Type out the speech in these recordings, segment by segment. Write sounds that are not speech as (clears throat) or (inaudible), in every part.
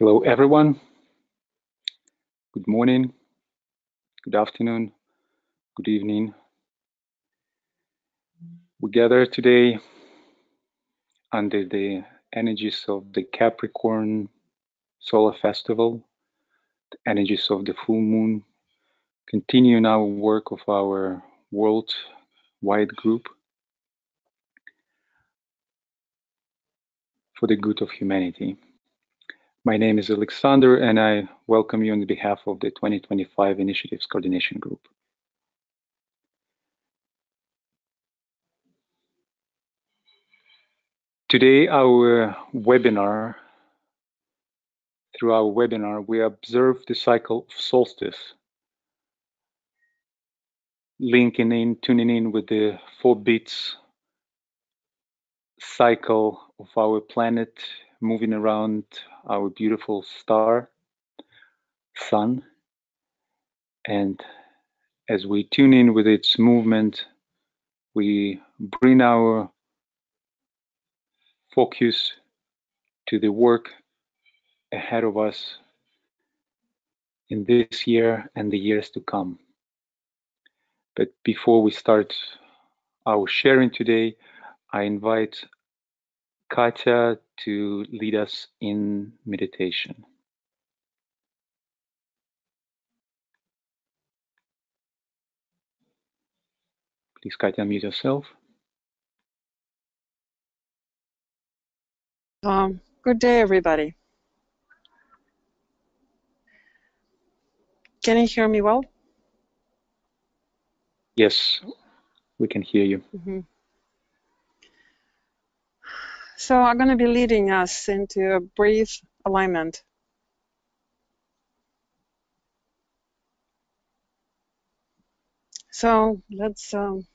Hello, everyone. Good morning, good afternoon, good evening. We gather today under the energies of the Capricorn Solar Festival, the energies of the full moon, continuing our work of our worldwide group for the good of humanity. My name is Alexander, and I welcome you on behalf of the 2025 Initiatives Coordination Group. Today, our webinar, through our webinar, we observe the cycle of solstice, linking in, tuning in with the four beats cycle of our planet moving around our beautiful star, sun. And as we tune in with its movement, we bring our focus to the work ahead of us in this year and the years to come. But before we start our sharing today, I invite Katya to lead us in meditation. Please, Katya, mute yourself. Um, good day, everybody. Can you hear me well? Yes, we can hear you. Mm -hmm. So I'm going to be leading us into a brief alignment. So let's um,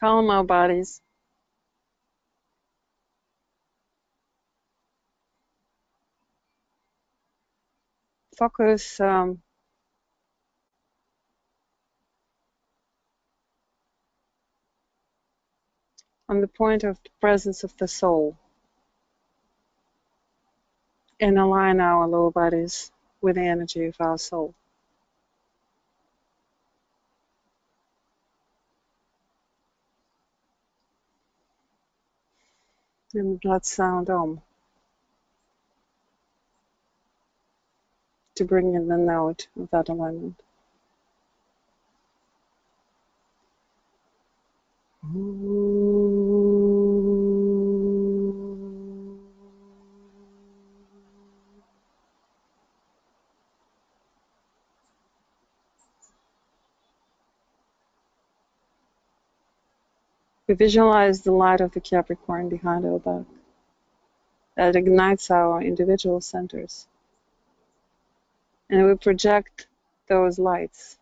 calm our bodies. Focus um, on the point of the presence of the soul and align our lower bodies with the energy of our soul. And let's sound Om to bring in the note of that alignment. We visualize the light of the Capricorn behind our back that ignites our individual centers. And we project those lights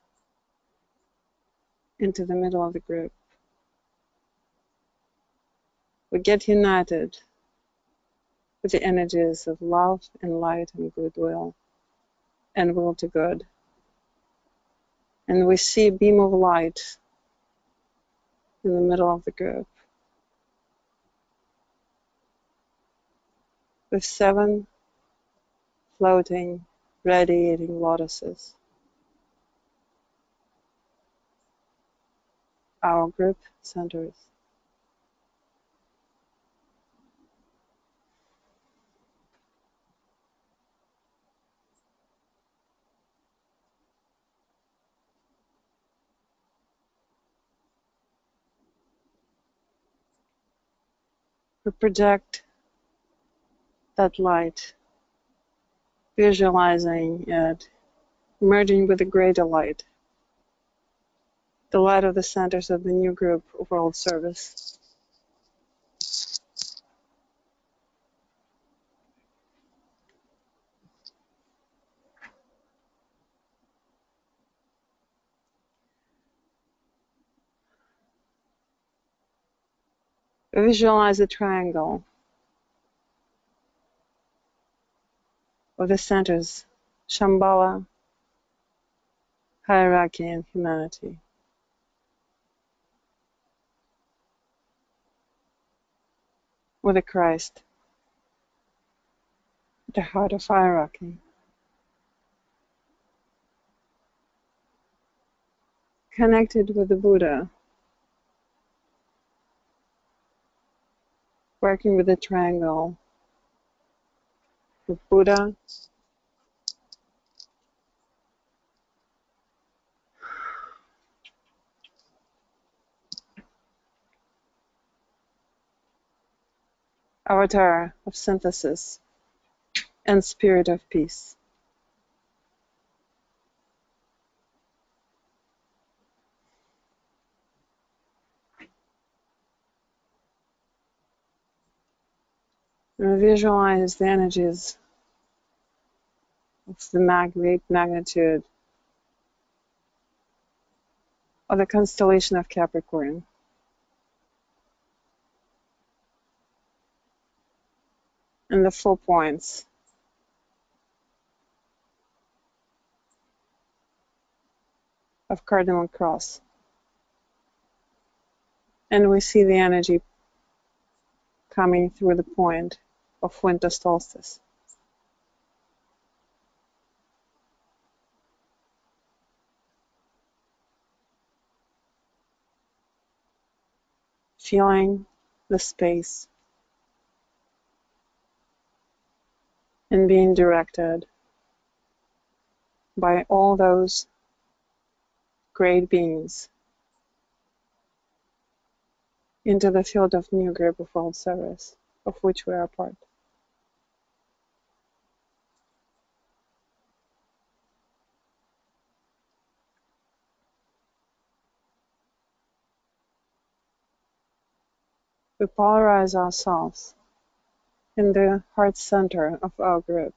into the middle of the group. We get united with the energies of love and light and goodwill and will to good. And we see a beam of light in the middle of the group. With seven floating, radiating lotuses. Our group centers. We project that light, visualizing it merging with the greater light, the light of the centers of the new group of world servers. Visualize a triangle with the centers, Shambhala, hierarchy, and humanity. With a Christ the heart of hierarchy. Connected with the Buddha, working with the triangle, with Buddha, avatar of synthesis and spirit of peace. And we visualize the energies of the mag magnitude of the constellation of Capricorn. And the four points of Cardinal Cross. And we see the energy coming through the point of winter solstice. Feeling the space and being directed by all those great beings into the field of new group of world servers of which we are a part. We polarize ourselves in the heart center of our group.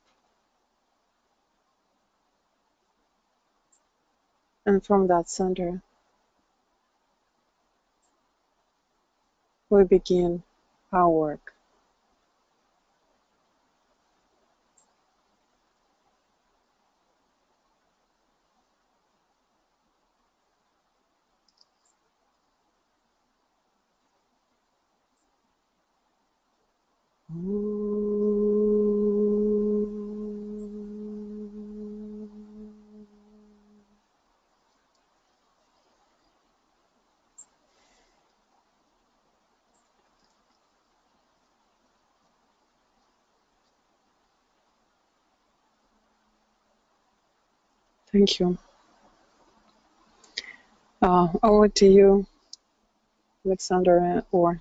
And from that center, we begin our work. Thank you. Uh, over to you, Alexander, or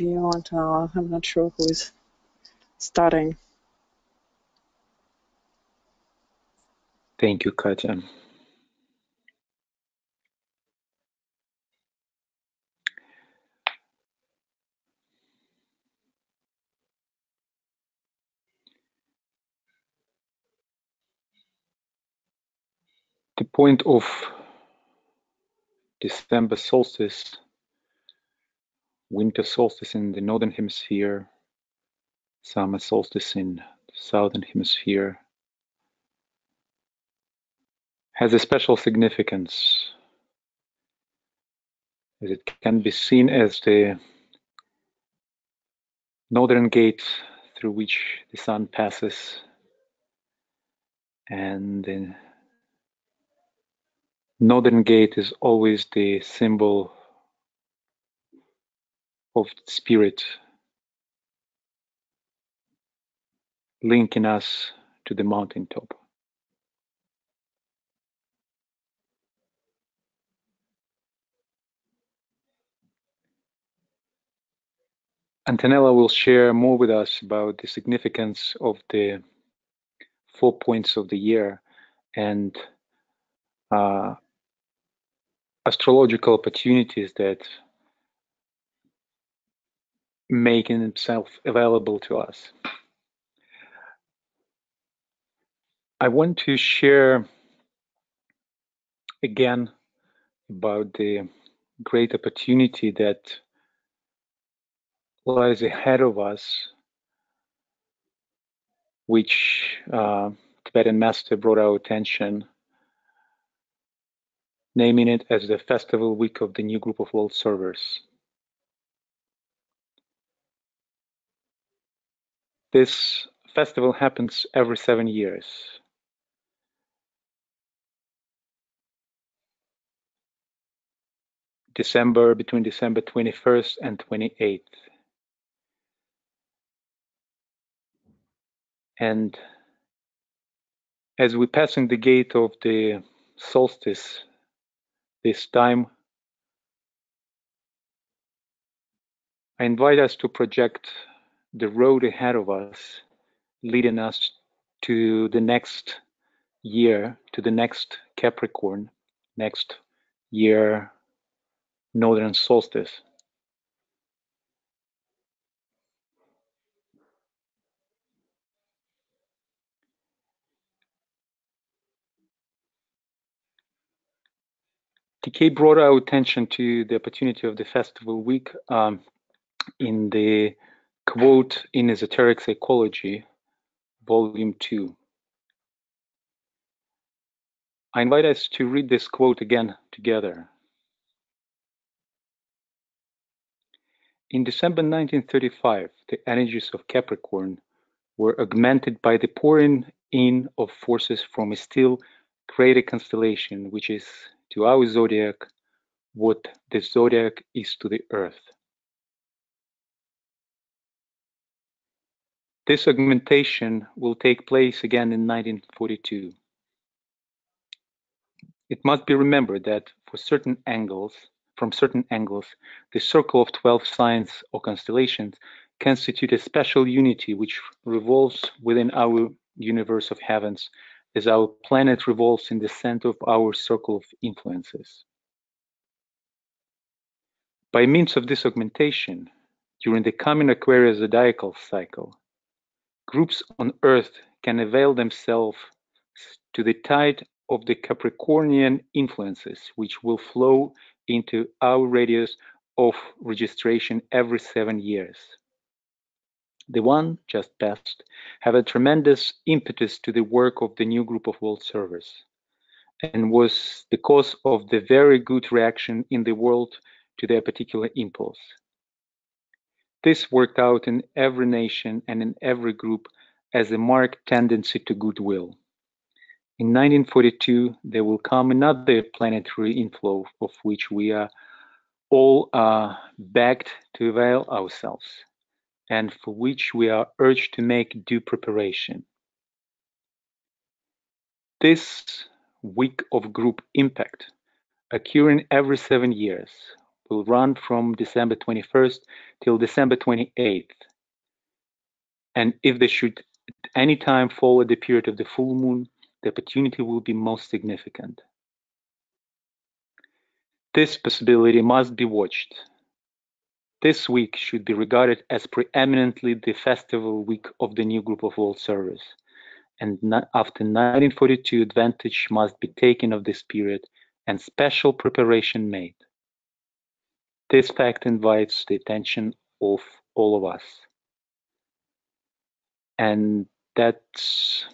I'm not sure who is starting. Thank you, Katya. The point of December solstice, winter solstice in the northern hemisphere, summer solstice in the southern hemisphere, has a special significance. As it can be seen as the northern gate through which the sun passes and the northern gate is always the symbol of spirit linking us to the mountaintop. Antonella will share more with us about the significance of the four points of the year and uh, astrological opportunities that making himself available to us. I want to share again about the great opportunity that lies ahead of us, which uh, Tibetan Master brought our attention, naming it as the Festival Week of the New Group of World Servers. This festival happens every seven years. December, between December 21st and 28th. And as we're passing the gate of the solstice this time, I invite us to project the road ahead of us, leading us to the next year, to the next Capricorn, next year, northern solstice. DK brought our attention to the opportunity of the festival week um, in the quote in Esoteric Psychology, Volume 2. I invite us to read this quote again together. In December 1935, the energies of Capricorn were augmented by the pouring in of forces from a still greater constellation, which is to our zodiac what the zodiac is to the earth. This augmentation will take place again in 1942. It must be remembered that for certain angles, from certain angles, the circle of 12 signs or constellations constitute a special unity which revolves within our universe of heavens as our planet revolves in the center of our circle of influences. By means of this augmentation, during the coming Aquarius zodiacal cycle, Groups on Earth can avail themselves to the tide of the Capricornian influences, which will flow into our radius of registration every seven years. The one just passed have a tremendous impetus to the work of the new group of world servers and was the cause of the very good reaction in the world to their particular impulse. This worked out in every nation and in every group as a marked tendency to goodwill. In 1942, there will come another planetary inflow of which we are all uh, begged to avail ourselves, and for which we are urged to make due preparation. This week of group impact, occurring every seven years, will run from December 21st till December 28th. And if they should at any time fall at the period of the full moon, the opportunity will be most significant. This possibility must be watched. This week should be regarded as preeminently the festival week of the new group of world servers, and after 1942 advantage must be taken of this period and special preparation made. This fact invites the attention of all of us. And that's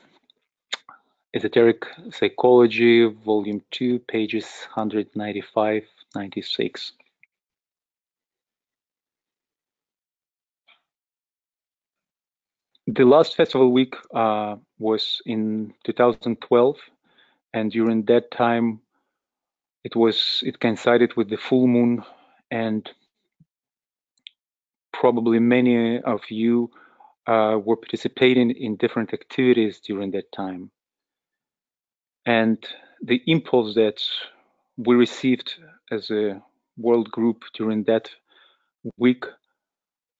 Esoteric Psychology, Volume 2, pages 195 96. The last festival week uh, was in 2012, and during that time, it was it coincided with the full moon and probably many of you uh, were participating in different activities during that time. And the impulse that we received as a world group during that week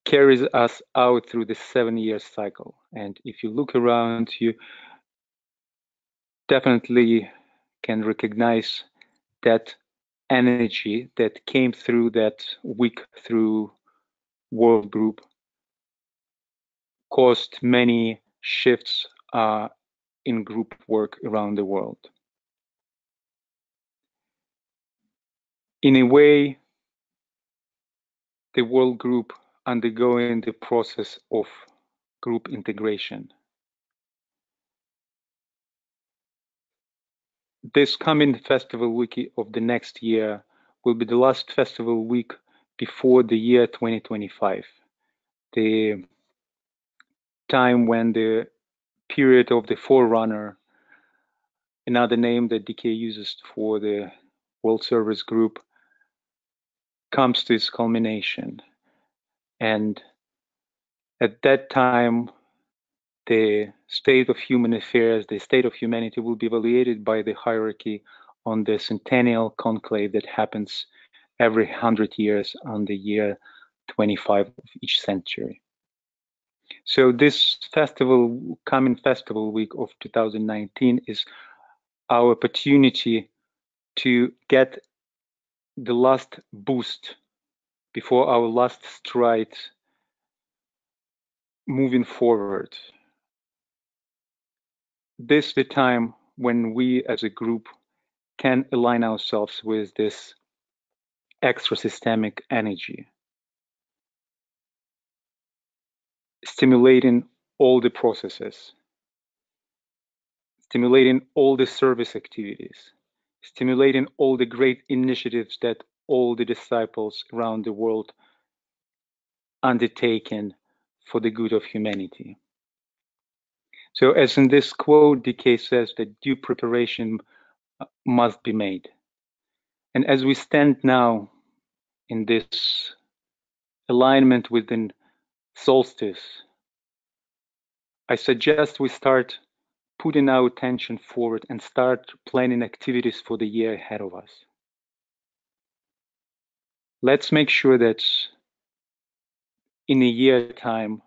carries us out through the seven year cycle. And if you look around, you definitely can recognize that energy that came through that week through world group caused many shifts uh, in group work around the world. In a way, the world group undergoing the process of group integration. This coming festival week of the next year will be the last festival week before the year 2025. The time when the period of the forerunner, another name that DK uses for the World Service Group, comes to its culmination. And at that time, the state of human affairs, the state of humanity will be evaluated by the hierarchy on the centennial conclave that happens every 100 years on the year 25 of each century. So this festival, coming festival week of 2019 is our opportunity to get the last boost before our last stride moving forward. This is the time when we as a group can align ourselves with this extra systemic energy, stimulating all the processes, stimulating all the service activities, stimulating all the great initiatives that all the disciples around the world undertaken for the good of humanity. So, as in this quote, DK says that due preparation uh, must be made. And as we stand now in this alignment within solstice, I suggest we start putting our attention forward and start planning activities for the year ahead of us. Let's make sure that in a year time,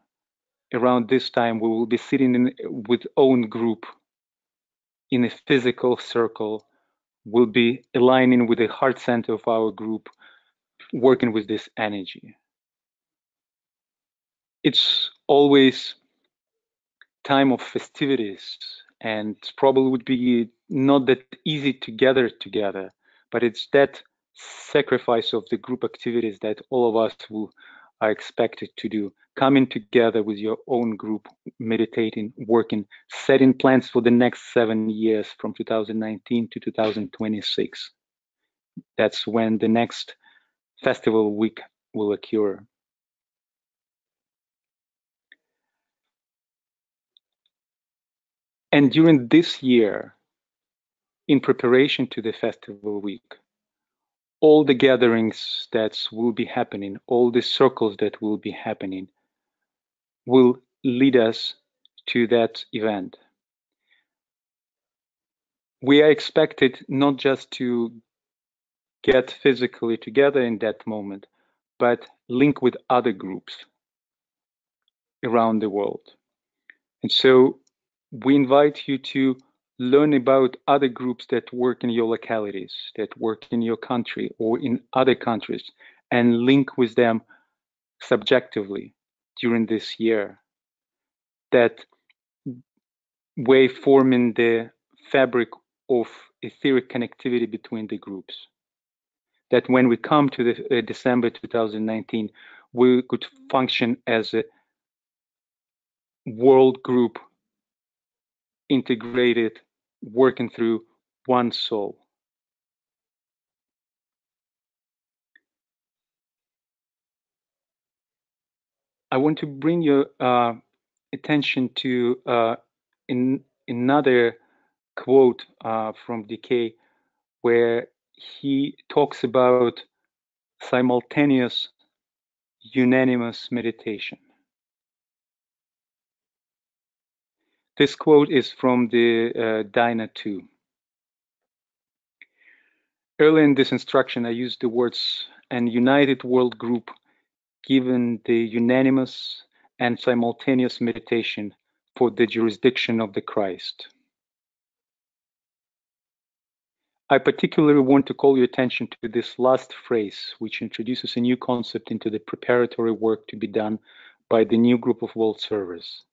around this time, we will be sitting in, with own group in a physical circle. We'll be aligning with the heart center of our group, working with this energy. It's always time of festivities and probably would be not that easy to gather together, but it's that sacrifice of the group activities that all of us will are expected to do. Coming together with your own group meditating working setting plans for the next seven years from 2019 to 2026 that's when the next festival week will occur. And during this year, in preparation to the festival week, all the gatherings that will be happening, all the circles that will be happening, will lead us to that event. We are expected not just to get physically together in that moment, but link with other groups around the world. And so we invite you to learn about other groups that work in your localities, that work in your country or in other countries, and link with them subjectively during this year. That way forming the fabric of etheric connectivity between the groups. That when we come to the uh, December 2019, we could function as a world group integrated, working through one soul. I want to bring your uh, attention to uh, in, another quote uh, from DK where he talks about simultaneous unanimous meditation. This quote is from the uh, DINA 2. Early in this instruction, I used the words an united world group given the unanimous and simultaneous meditation for the jurisdiction of the Christ. I particularly want to call your attention to this last phrase, which introduces a new concept into the preparatory work to be done by the new group of world servers.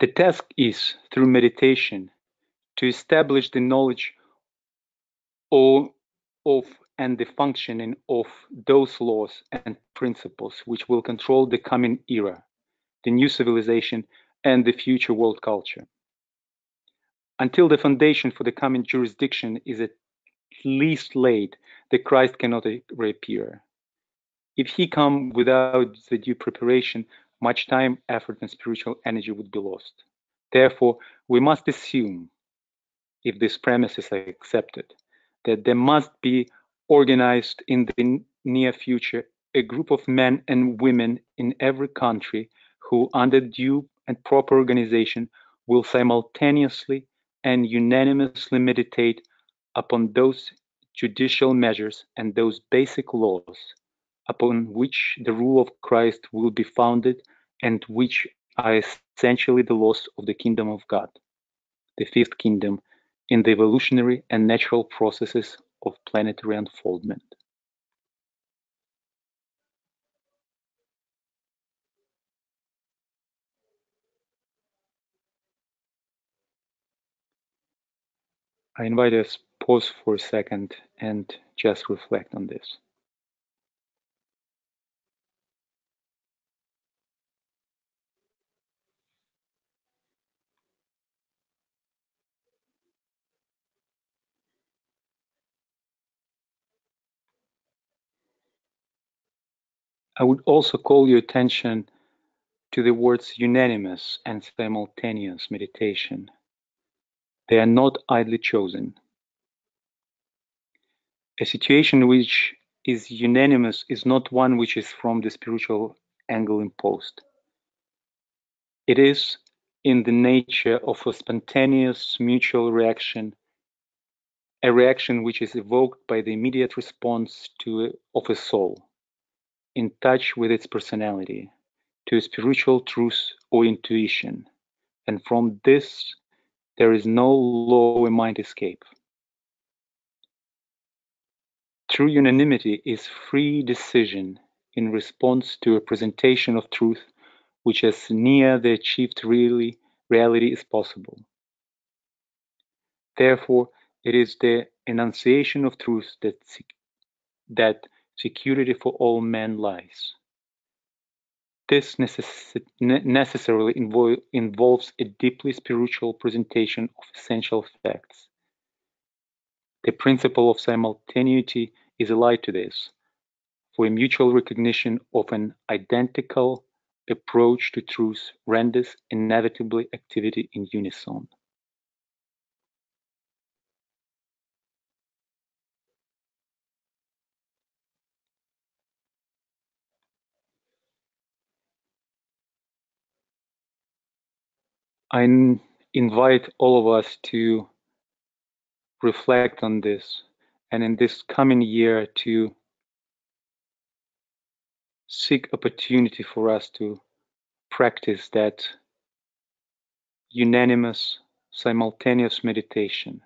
The task is, through meditation, to establish the knowledge of and the functioning of those laws and principles which will control the coming era, the new civilization, and the future world culture. Until the foundation for the coming jurisdiction is at least laid, the Christ cannot reappear. If he come without the due preparation, much time, effort, and spiritual energy would be lost. Therefore, we must assume, if this premise is accepted, that there must be organized in the near future a group of men and women in every country who, under due and proper organization, will simultaneously and unanimously meditate upon those judicial measures and those basic laws upon which the rule of Christ will be founded and which are essentially the laws of the kingdom of God, the fifth kingdom, in the evolutionary and natural processes of planetary unfoldment. I invite us pause for a second and just reflect on this. I would also call your attention to the words unanimous and simultaneous meditation. They are not idly chosen. A situation which is unanimous is not one which is from the spiritual angle imposed. It is in the nature of a spontaneous mutual reaction, a reaction which is evoked by the immediate response to of a soul in touch with its personality, to spiritual truth or intuition, and from this there is no law lower mind escape. True unanimity is free decision in response to a presentation of truth which as near the achieved really, reality is possible. Therefore, it is the enunciation of truth that, that security for all men lies. This necess necessarily invo involves a deeply spiritual presentation of essential facts. The principle of simultaneity is allied to this, for a mutual recognition of an identical approach to truth renders inevitably activity in unison. I invite all of us to reflect on this and in this coming year to seek opportunity for us to practice that unanimous simultaneous meditation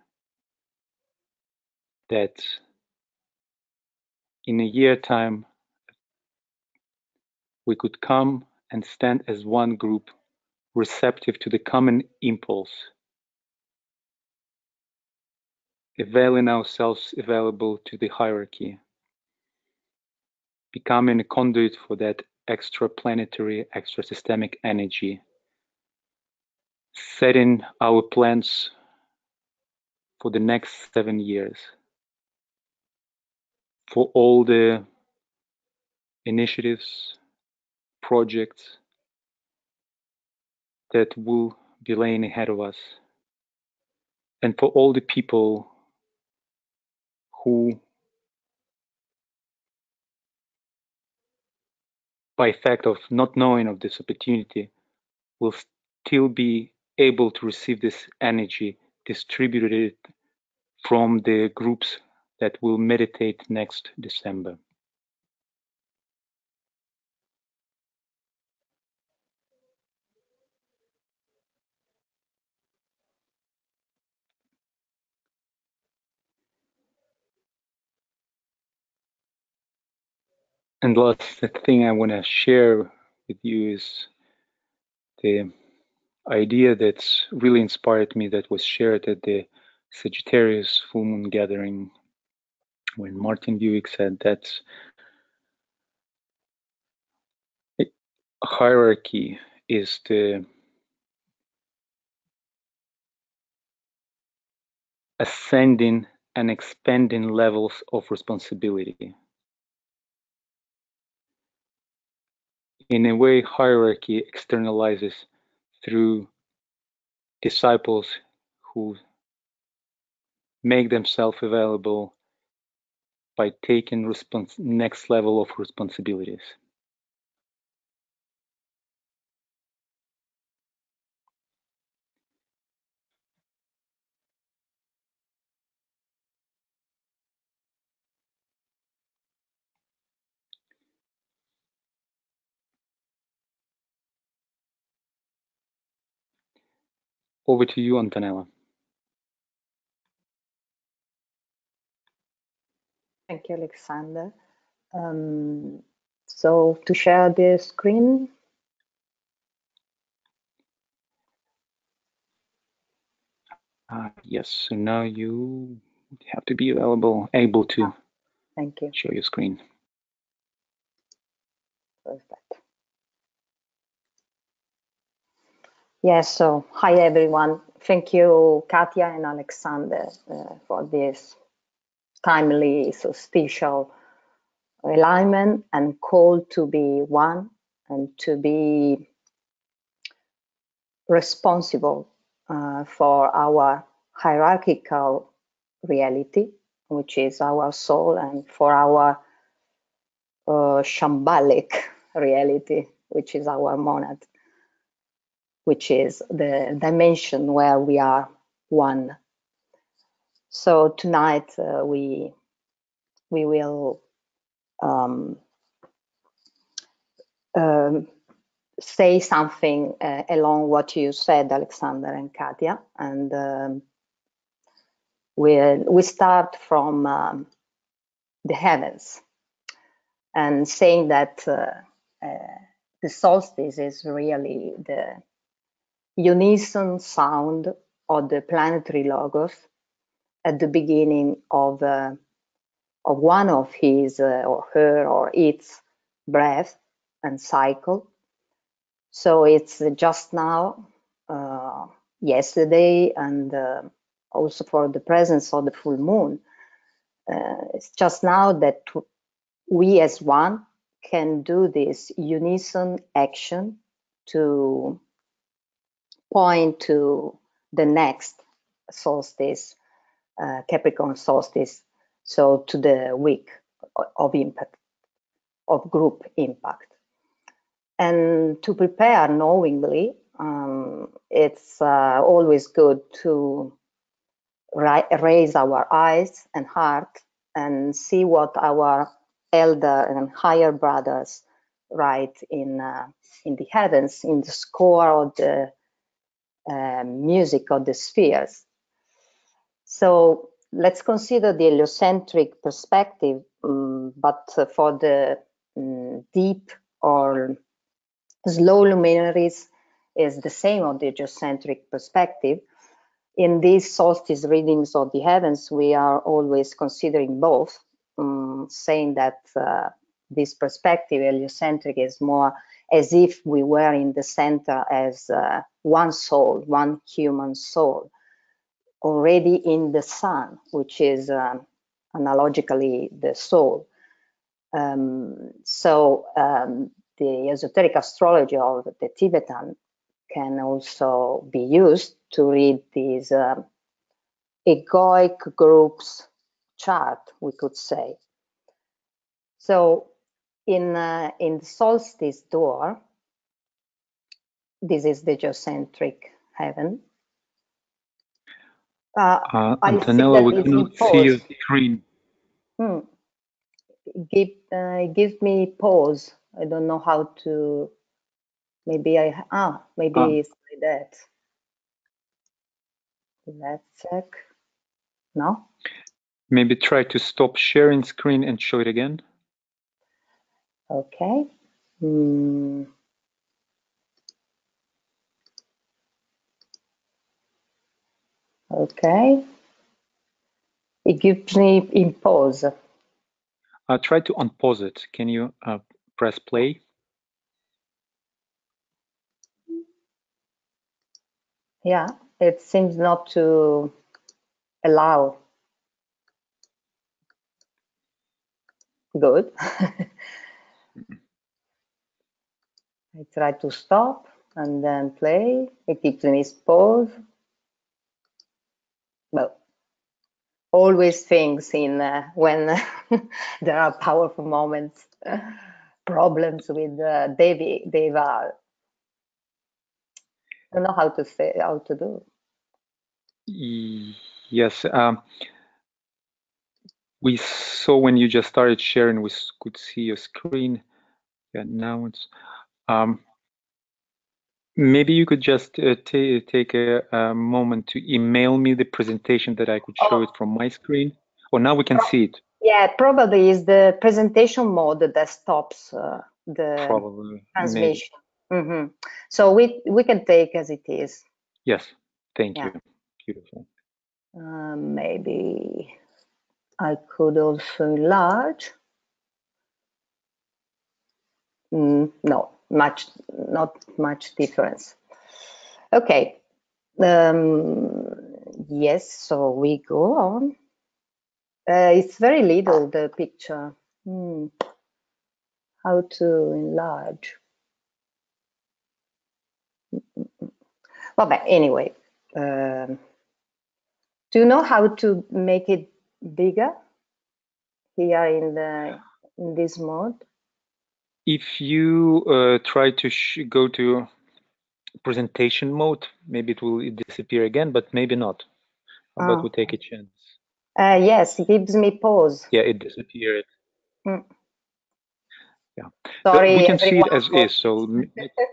that in a year time we could come and stand as one group receptive to the common impulse availing ourselves available to the hierarchy, becoming a conduit for that extra-planetary, extra-systemic energy, setting our plans for the next seven years, for all the initiatives, projects that will be laying ahead of us, and for all the people who by fact of not knowing of this opportunity will still be able to receive this energy distributed from the groups that will meditate next December. And last thing I want to share with you is the idea that's really inspired me that was shared at the Sagittarius full moon gathering when Martin Buick said that hierarchy is the ascending and expanding levels of responsibility. In a way, hierarchy externalizes through disciples who make themselves available by taking respons- next level of responsibilities. Over to you, Antonella. Thank you, Alexander. Um, so to share the screen. Uh, yes, so now you have to be available, able to Thank you. show your screen. Perfect. Yes, so hi everyone. Thank you, Katya and Alexander, uh, for this timely, solstitial alignment and call to be one and to be responsible uh, for our hierarchical reality, which is our soul, and for our uh, (laughs) reality, which is our monad, which is the dimension where we are one. So tonight uh, we we will um, um, say something uh, along what you said, Alexander and Katya, and um, we we start from um, the heavens and saying that uh, uh, the solstice is really the unison sound of the planetary logos at the beginning of uh, of one of his uh, or her or its breath and cycle. So it's just now, uh, yesterday, and uh, also for the presence of the full moon. Uh, it's just now that we as one can do this unison action to point to the next solstice, uh, Capricorn solstice, so to the week of impact, of group impact. And to prepare knowingly, um, it's uh, always good to raise our eyes and heart and see what our elder and higher brothers write in uh, in the heavens, in the score of the uh, music of the spheres. So let's consider the heliocentric perspective, um, but for the um, deep or slow luminaries is the same of the geocentric perspective. In these solstice readings of the heavens, we are always considering both, um, saying that uh, this perspective, heliocentric, is more as if we were in the center as uh, one soul, one human soul, already in the sun, which is um, analogically the soul. Um, so um, the esoteric astrology of the Tibetan can also be used to read these um, egoic groups chart, we could say. So in uh, in the solstice door, this is the geocentric heaven. Uh, Antonella, we cannot see your screen. Hmm. Give uh, give me pause. I don't know how to. Maybe I ah maybe Ah. it's like that. Let's check. No. Maybe try to stop sharing screen and show it again. Okay. Hmm. Okay. It gives me in pause. Uh, try to unpause it. Can you uh, press play? Yeah, it seems not to allow. Good. (laughs) I try to stop and then play. It keeps me pause. Well, always things in uh, when (laughs) there are powerful moments, problems with uh, Devi, Deva. I don't know how to say how to do. Yes. Um, we saw when you just started sharing, we could see your screen. Yeah, now it's. Um, maybe you could just uh, take a, a, moment to email me the presentation that I could show oh. it from my screen. Or now we can Pro see it. Yeah, probably is the presentation mode that stops uh, the probably, transmission. Mm -hmm. So we we can take as it is. Yes, thank yeah. you. Beautiful. Uh, maybe I could also enlarge. Mm, no, much, not much difference. Okay. Um, yes, so we go on. Uh, it's very little, the picture. Hmm. How to enlarge. Well, but anyway, um, do you know how to make it bigger here in the in this mode? If you uh, try to go to presentation mode, maybe it will disappear again, but maybe not. How about oh. we take a chance? Uh, yes, it gives me pause. Yeah, it disappeared. Mm. Yeah. Sorry, but we can see it as is. So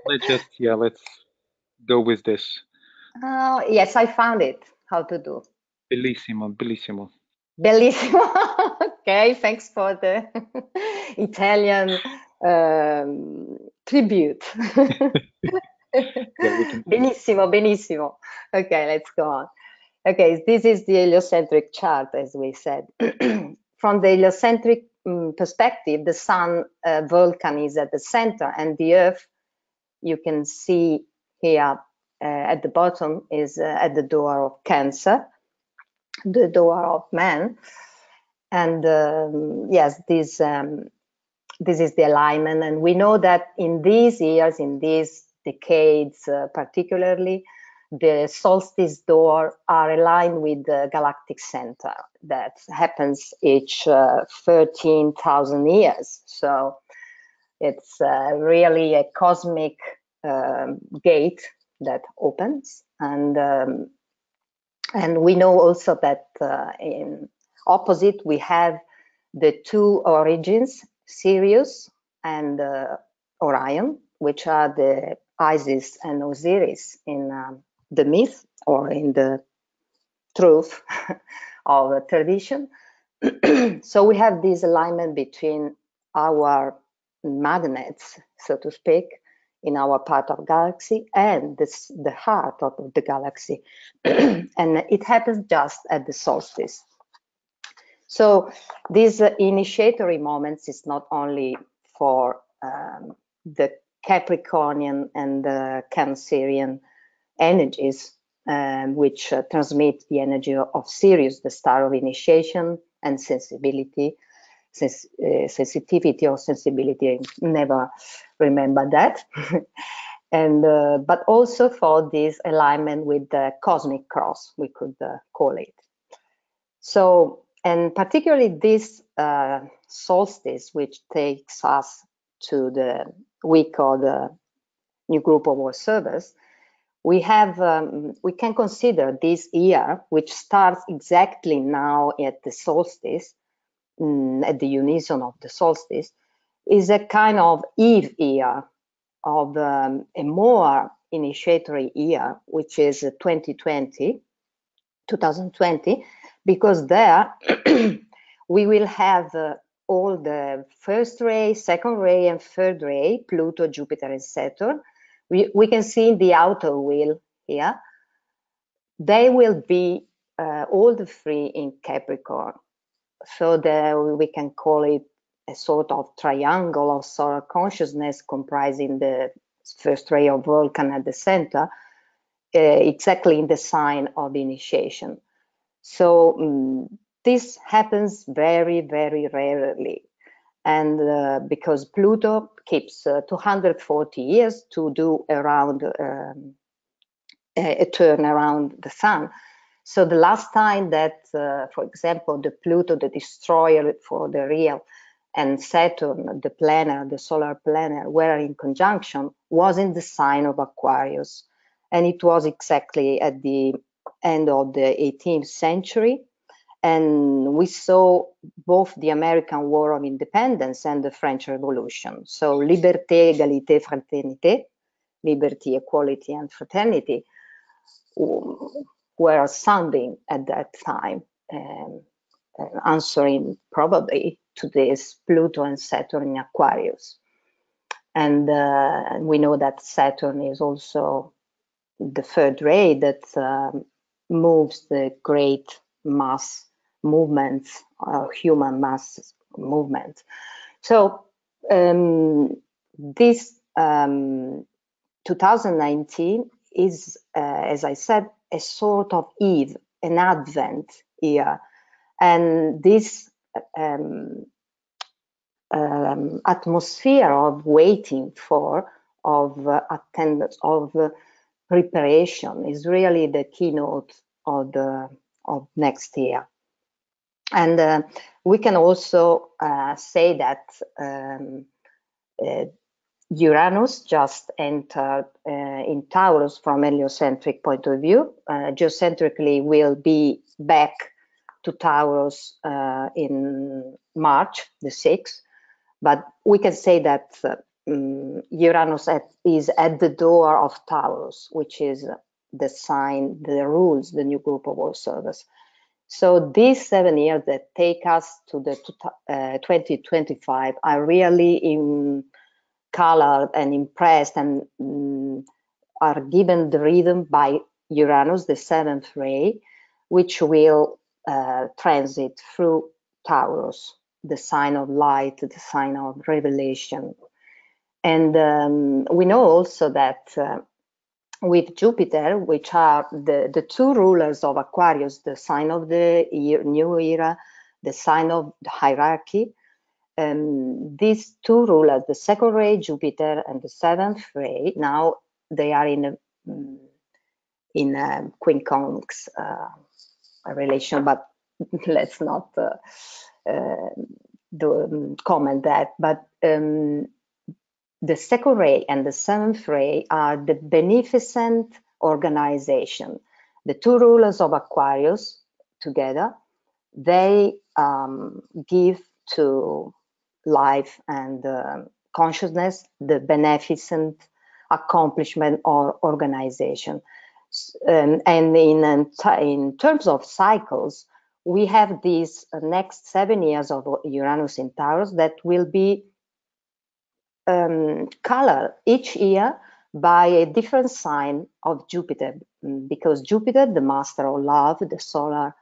let's just yeah, let's go with this. Uh, yes, I found it. How to do. Bellissimo, bellissimo. Bellissimo. (laughs) okay, thanks for the (laughs) Italian um, tribute. benissimo, benissimo. Okay, let's go on. Okay, this is the heliocentric chart, as we said. (clears throat) From the heliocentric um, perspective, the sun uh, Vulcan is at the center, and the Earth, you can see here uh, at the bottom, is uh, at the door of Cancer the door of man. And um, yes, this um, this is the alignment, and we know that in these years, in these decades, uh, particularly, the solstice door are aligned with the galactic center. That happens each uh, 13,000 years. So it's uh, really a cosmic um, gate that opens, and um, and we know also that uh, in opposite, we have the two origins, Sirius and uh, Orion, which are the Isis and Osiris in um, the myth or in the truth (laughs) of tradition. (clears throat) so we have this alignment between our magnets, so to speak, in our part of galaxy and this, the heart of the galaxy. (clears throat) and it happens just at the solstice. So these uh, initiatory moments is not only for um, the Capricornian and the Cancerian energies, um, which uh, transmit the energy of Sirius, the star of initiation and sensibility, sens uh, sensitivity or sensibility, I never remember that. (laughs) and uh, but also for this alignment with the cosmic cross, we could uh, call it. So, and particularly this uh, solstice, which takes us to the week of the new group of observers, we have um, we can consider this year, which starts exactly now at the solstice, mm, at the unison of the solstice, is a kind of Eve year of um, a more initiatory year, which is 2020, 2020, because there (clears throat) we will have uh, all the first ray, second ray, and third ray, Pluto, Jupiter, and Saturn. We, we can see in the outer wheel here, they will be uh, all the three in Capricorn. So there we can call it a sort of triangle of solar consciousness comprising the first ray of Vulcan at the center, uh, exactly in the sign of initiation. So um, this happens very, very rarely. And uh, because Pluto keeps uh, 240 years to do around um, a, a turn around the sun. So the last time that, uh, for example, the Pluto, the destroyer for the real, and Saturn, the planet, the solar planet, were in conjunction was in the sign of Aquarius. And it was exactly at the end of the 18th century. And we saw both the American War of Independence and the French Revolution. So liberté, égalité, fraternité, liberty, equality, and fraternity were sounding at that time, um, answering probably to this Pluto and Saturn in Aquarius. And uh, we know that Saturn is also the third ray that um, moves the great mass movements, uh, human mass movement. So um, this um, 2019 is, uh, as I said, a sort of eve, an advent year. And this um, um, atmosphere of waiting for, of uh, attendance, of uh, preparation is really the keynote of the of next year. And uh, we can also uh, say that um, uh, Uranus just entered uh, in Taurus from heliocentric point of view. geocentrically will be back to Taurus in March the 6th. But we can say that um, Uranus at, is at the door of Taurus, which is the sign, the rules, the new group of world service. So these seven years that take us to the uh, 2025 are really in colored and impressed and um, are given the rhythm by Uranus, the seventh ray, which will uh, transit through Taurus the sign of light, the sign of revelation. And um, we know also that uh, with Jupiter, which are the, the two rulers of Aquarius, the sign of the year, new era, the sign of the hierarchy, um, these two rulers, the second ray, Jupiter, and the seventh ray, now they are in a, mm, in a quincunx uh, relation, but (laughs) let's not uh, uh, do, um, comment that, but um, the second ray and the seventh ray are the beneficent organization. The two rulers of Aquarius together, they um, give to life and uh, consciousness the beneficent accomplishment or organization. Um, and in, in terms of cycles, we have these next seven years of Uranus in Taurus that will be um, colored each year by a different sign of Jupiter, mm, because Jupiter, the master of love, the solar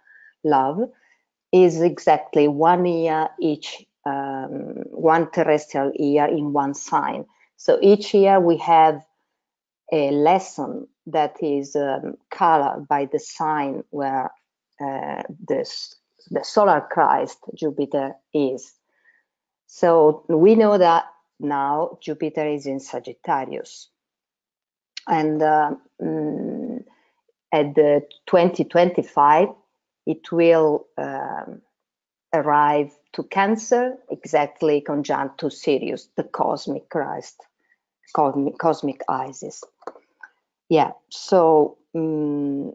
love, is exactly one year each, um, one terrestrial year in one sign. So each year we have a lesson that is um, colored by the sign where uh, this, the solar Christ Jupiter is. So we know that now Jupiter is in Sagittarius. And uh, mm, at the 2025, it will um, arrive to Cancer, exactly conjunct to Sirius, the cosmic Christ, cosmic, cosmic Isis. Yeah, so um,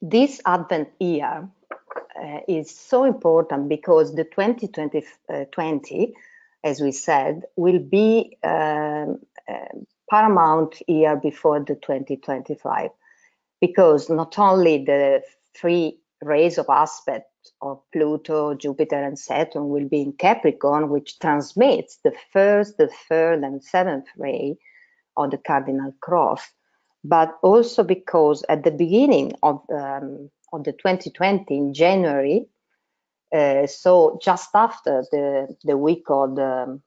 this Advent year uh, is so important because the 2020, uh, 20, as we said, will be um, uh, paramount year before the 2025 because not only the three rays of aspect of Pluto, Jupiter, and Saturn will be in Capricorn, which transmits the first, the third, and seventh ray of the cardinal cross, but also because at the beginning of, um, of the 2020 in January, uh, so just after the, the week of the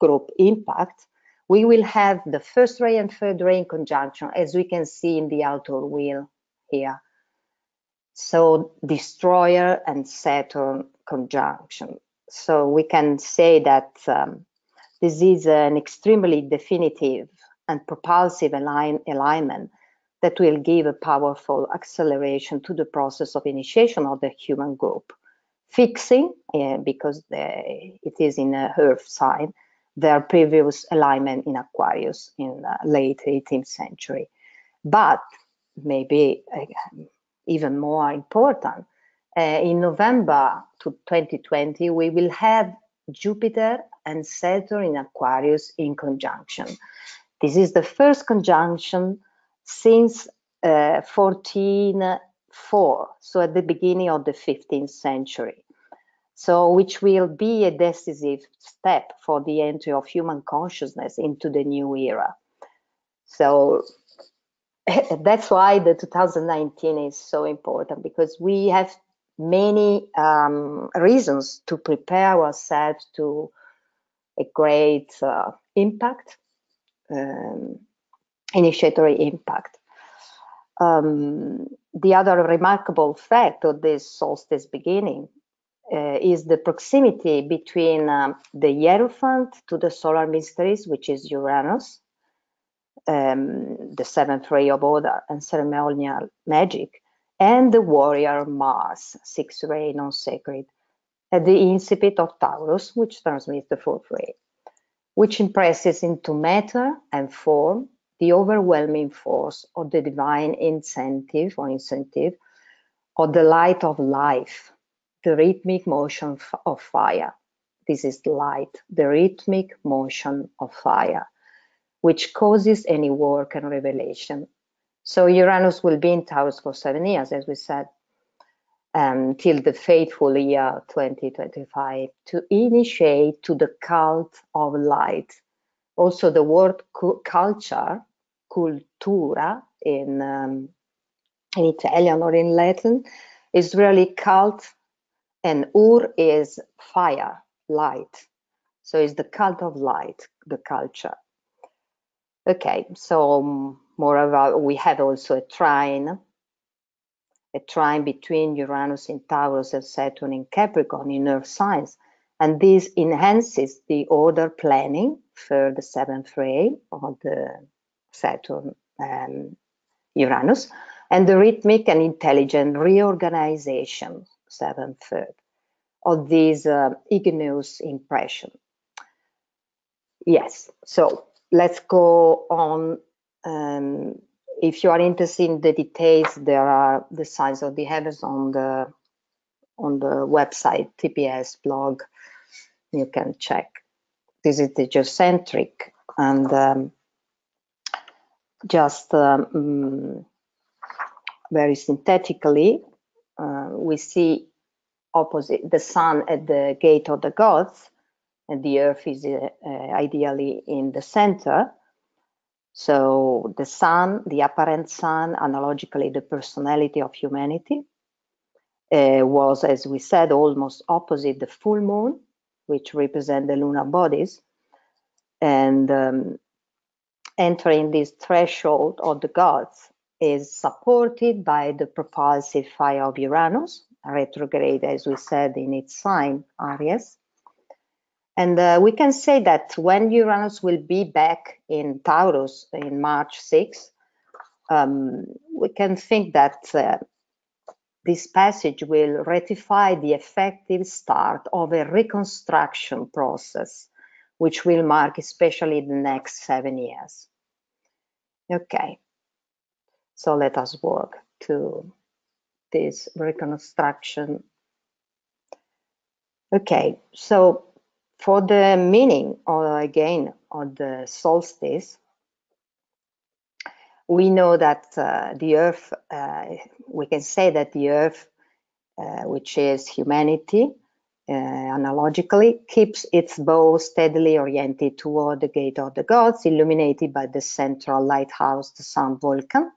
group impact, we will have the first ray and third ray in conjunction, as we can see in the outer wheel here. So destroyer and Saturn conjunction. So we can say that um, This is an extremely definitive and propulsive align alignment that will give a powerful acceleration to the process of initiation of the human group, fixing, eh, because it is in a Earth sign, their previous alignment in Aquarius in late 18th century. But maybe even more important, eh, in November to 2020, we will have Jupiter and Saturn in Aquarius in conjunction. This is the first conjunction since eh, 14 4, so at the beginning of the 15th century. So, which will be a decisive step for the entry of human consciousness into the new era. So, (laughs) that's why the 2019 is so important because we have many um, reasons to prepare ourselves to a great uh, impact, um, initiatory impact. Um, the other remarkable fact of this solstice beginning uh, is the proximity between um, the Hierophant to the solar mysteries, which is Uranus, um, the seventh ray of order and ceremonial magic, and the warrior Mars, sixth ray non-sacred, at the incipit of Taurus, which transmits the fourth ray, which impresses into matter and form the overwhelming force of the divine incentive or incentive of the light of life, the rhythmic motion of fire. This is light, the rhythmic motion of fire which causes any work and revelation. So Uranus will be in Taurus for seven years, as we said, um, till the fateful year 2025 to initiate to the cult of light. Also, the word culture, cultura in um, in Italian or in Latin, is really cult, and ur is fire, light. So it's the cult of light, the culture. Okay, so um, moreover, we have also a trine, a trine between Uranus in Taurus and Saturn in Capricorn in Earth signs. And this enhances the order planning for the seventh ray of the Saturn um, Uranus and the rhythmic and intelligent reorganization, seventh third, of this uh, igneous impression. Yes, so let's go on. Um, if you are interested in the details, there are the signs of the heavens on the on the website TPS blog. You can check. This is the geocentric and um, just um, very synthetically, uh, we see opposite the sun at the gate of the gods and the Earth is uh, uh, ideally in the center. So the sun, the apparent sun, analogically the personality of humanity, uh, was, as we said, almost opposite the full moon, which represent the lunar bodies. And um, entering this threshold of the gods is supported by the propulsive fire of Uranus, retrograde, as we said, in its sign, Aries, and uh, we can say that when Uranus will be back in Taurus in March 6, um, we can think that uh, this passage will ratify the effective start of a reconstruction process, which will mark especially the next seven years. Okay, so let us work to this reconstruction. Okay, so for the meaning, or again, of the solstice, we know that uh, the Earth, uh, we can say that the Earth, uh, which is humanity, uh, analogically, keeps its bow steadily oriented toward the gate of the gods, illuminated by the central lighthouse, the Sun Vulcan,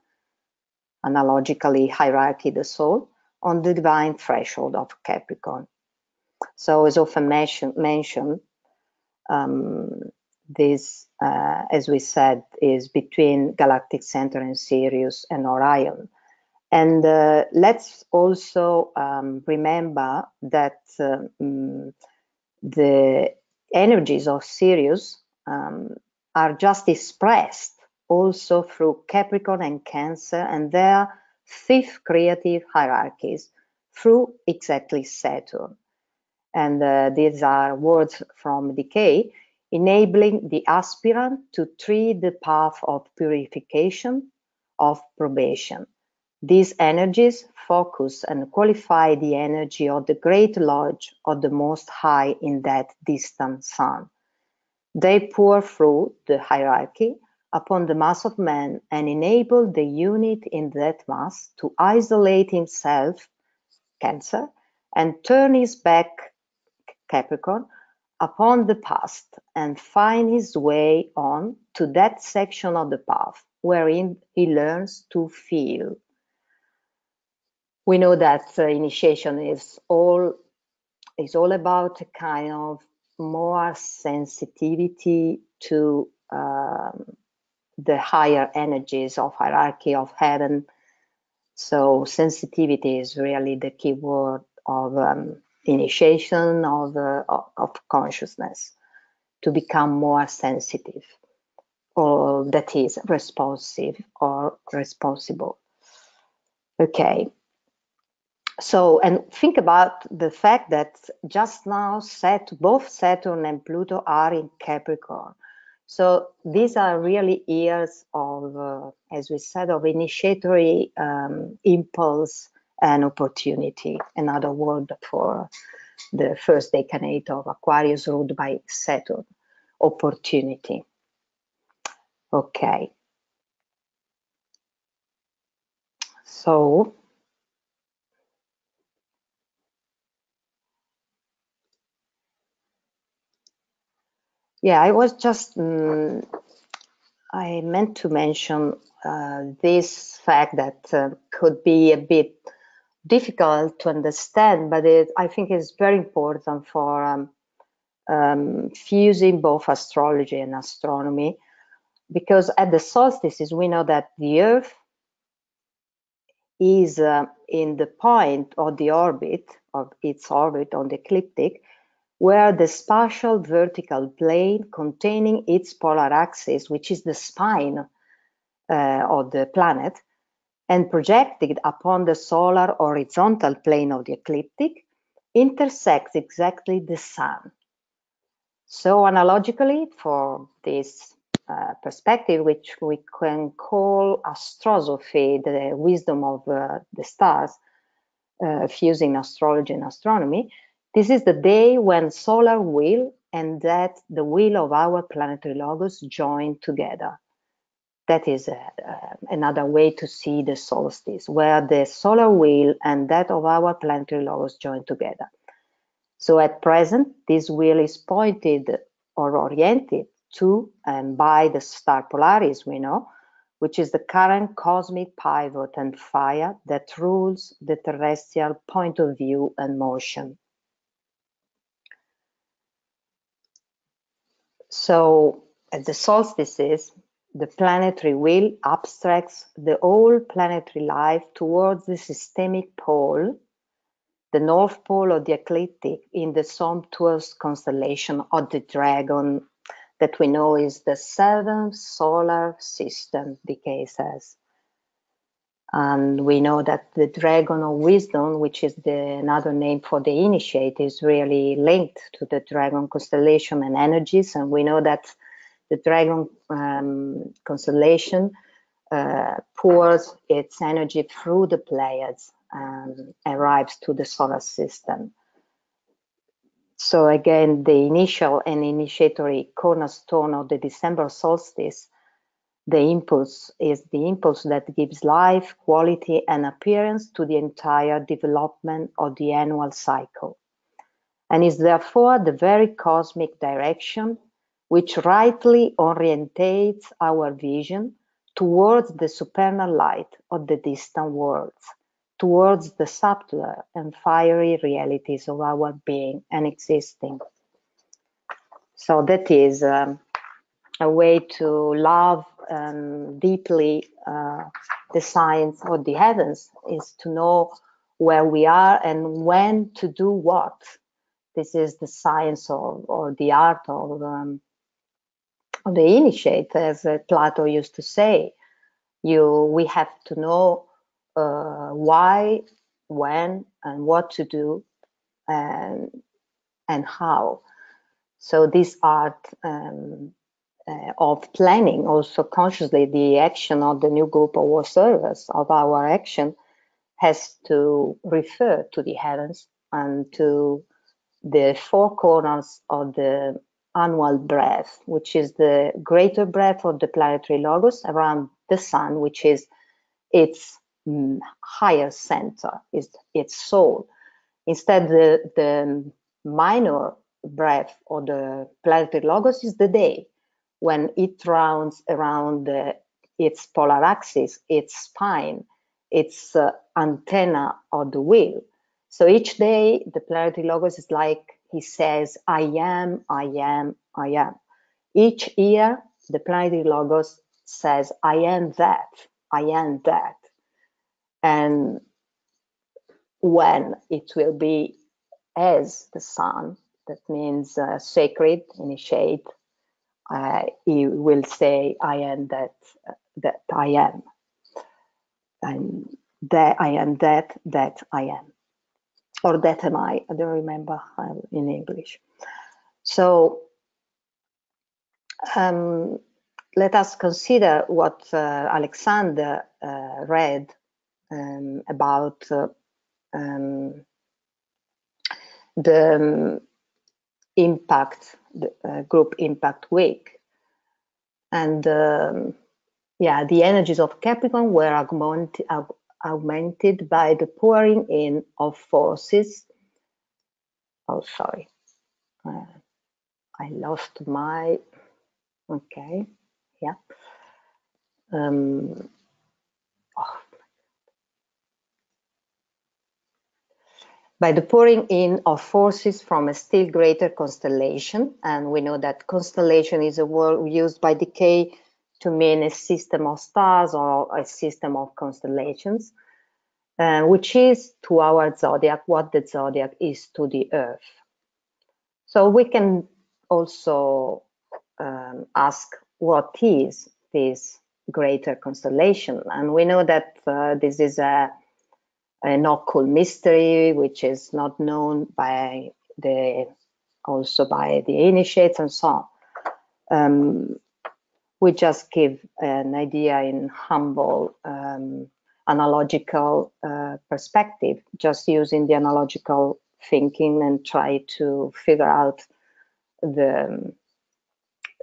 analogically hierarchy, the soul, on the divine threshold of Capricorn. So as often mentioned, um, this, uh, as we said, is between galactic center and Sirius and Orion. And uh, let's also um, remember that um, the energies of Sirius um, are just expressed also through Capricorn and Cancer and their fifth creative hierarchies through exactly Saturn. And uh, these are words from DK, enabling the aspirant to tread the path of purification, of probation. These energies focus and qualify the energy of the great lodge of the Most High in that distant sun. They pour through the hierarchy upon the mass of men and enable the unit in that mass to isolate himself, Cancer, and turn his back, Capricorn, upon the past and find his way on to that section of the path wherein he learns to feel. We know that uh, initiation is all is all about a kind of more sensitivity to um, the higher energies of hierarchy of heaven. So sensitivity is really the key word of um, initiation of, uh, of consciousness to become more sensitive or that is responsive or responsible. Okay. So, and think about the fact that just now set both Saturn and Pluto are in Capricorn. So these are really years of, uh, as we said, of initiatory um, impulse and opportunity. Another word for the first decanate of Aquarius ruled by Saturn, opportunity. Okay. So Yeah, I was just, um, I meant to mention uh, this fact that uh, could be a bit difficult to understand, but it, I think it's very important for um, um, fusing both astrology and astronomy, because at the solstices, we know that the Earth is uh, in the point of the orbit, of its orbit on the ecliptic, where the spatial vertical plane containing its polar axis, which is the spine uh, of the planet, and projected upon the solar horizontal plane of the ecliptic, intersects exactly the sun. So analogically, for this uh, perspective, which we can call astrosophy, the wisdom of uh, the stars, uh, fusing astrology and astronomy, this is the day when solar wheel and that the wheel of our planetary logos join together. That is uh, uh, another way to see the solstice, where the solar wheel and that of our planetary logos join together. So at present, this wheel is pointed or oriented to and by the star Polaris, we know, which is the current cosmic pivot and fire that rules the terrestrial point of view and motion. So at the solstices, the planetary wheel abstracts the whole planetary life towards the systemic pole, the north pole of the ecliptic in the sumptuous constellation of the dragon that we know is the seventh solar system, DK says. And we know that the dragon of wisdom, which is the, another name for the initiate, is really linked to the dragon constellation and energies. And we know that the dragon um, constellation uh, pours its energy through the Pleiades and arrives to the solar system. So again, the initial and initiatory cornerstone of the December solstice the impulse is the impulse that gives life, quality, and appearance to the entire development of the annual cycle, and is therefore the very cosmic direction which rightly orientates our vision towards the supernal light of the distant worlds, towards the subtler and fiery realities of our being and existing. So that is um, a way to love um, deeply uh, the science of the heavens is to know where we are and when to do what. This is the science of, or the art of, um, of the initiate, as uh, Plato used to say. You, we have to know uh, why, when, and what to do, and and how. So this art um, uh, of planning, also consciously, the action of the new group of service of our action has to refer to the heavens and to the four corners of the annual breath, which is the greater breath of the planetary logos around the sun, which is its mm, higher center, is its soul. Instead, the, the minor breath or the planetary logos is the day when it rounds around its polar axis, its spine, its uh, antenna of the wheel. So each day, the planetary logos is like he says, I am, I am, I am. Each year, the planetary logos says, I am that, I am that. And when it will be as the sun, that means uh, sacred, initiate, uh, he will say, I am that, that I am. And that I am that, that I am. Or that am I, I don't remember in English. So um, let us consider what uh, Alexander uh, read um, about uh, um, the um, impact, the uh, group impact week. And um, yeah, the energies of Capricorn were augmented, augmented by the pouring in of forces. Oh, sorry. Uh, I lost my, okay, yeah. Um, by the pouring in of forces from a still greater constellation. And we know that constellation is a word used by DK to mean a system of stars or a system of constellations, uh, which is to our zodiac what the zodiac is to the Earth. So we can also um, ask what is this greater constellation? And we know that uh, this is a an occult mystery which is not known by the also by the initiates and so on. Um, we just give an idea in humble um, analogical uh, perspective, just using the analogical thinking and try to figure out the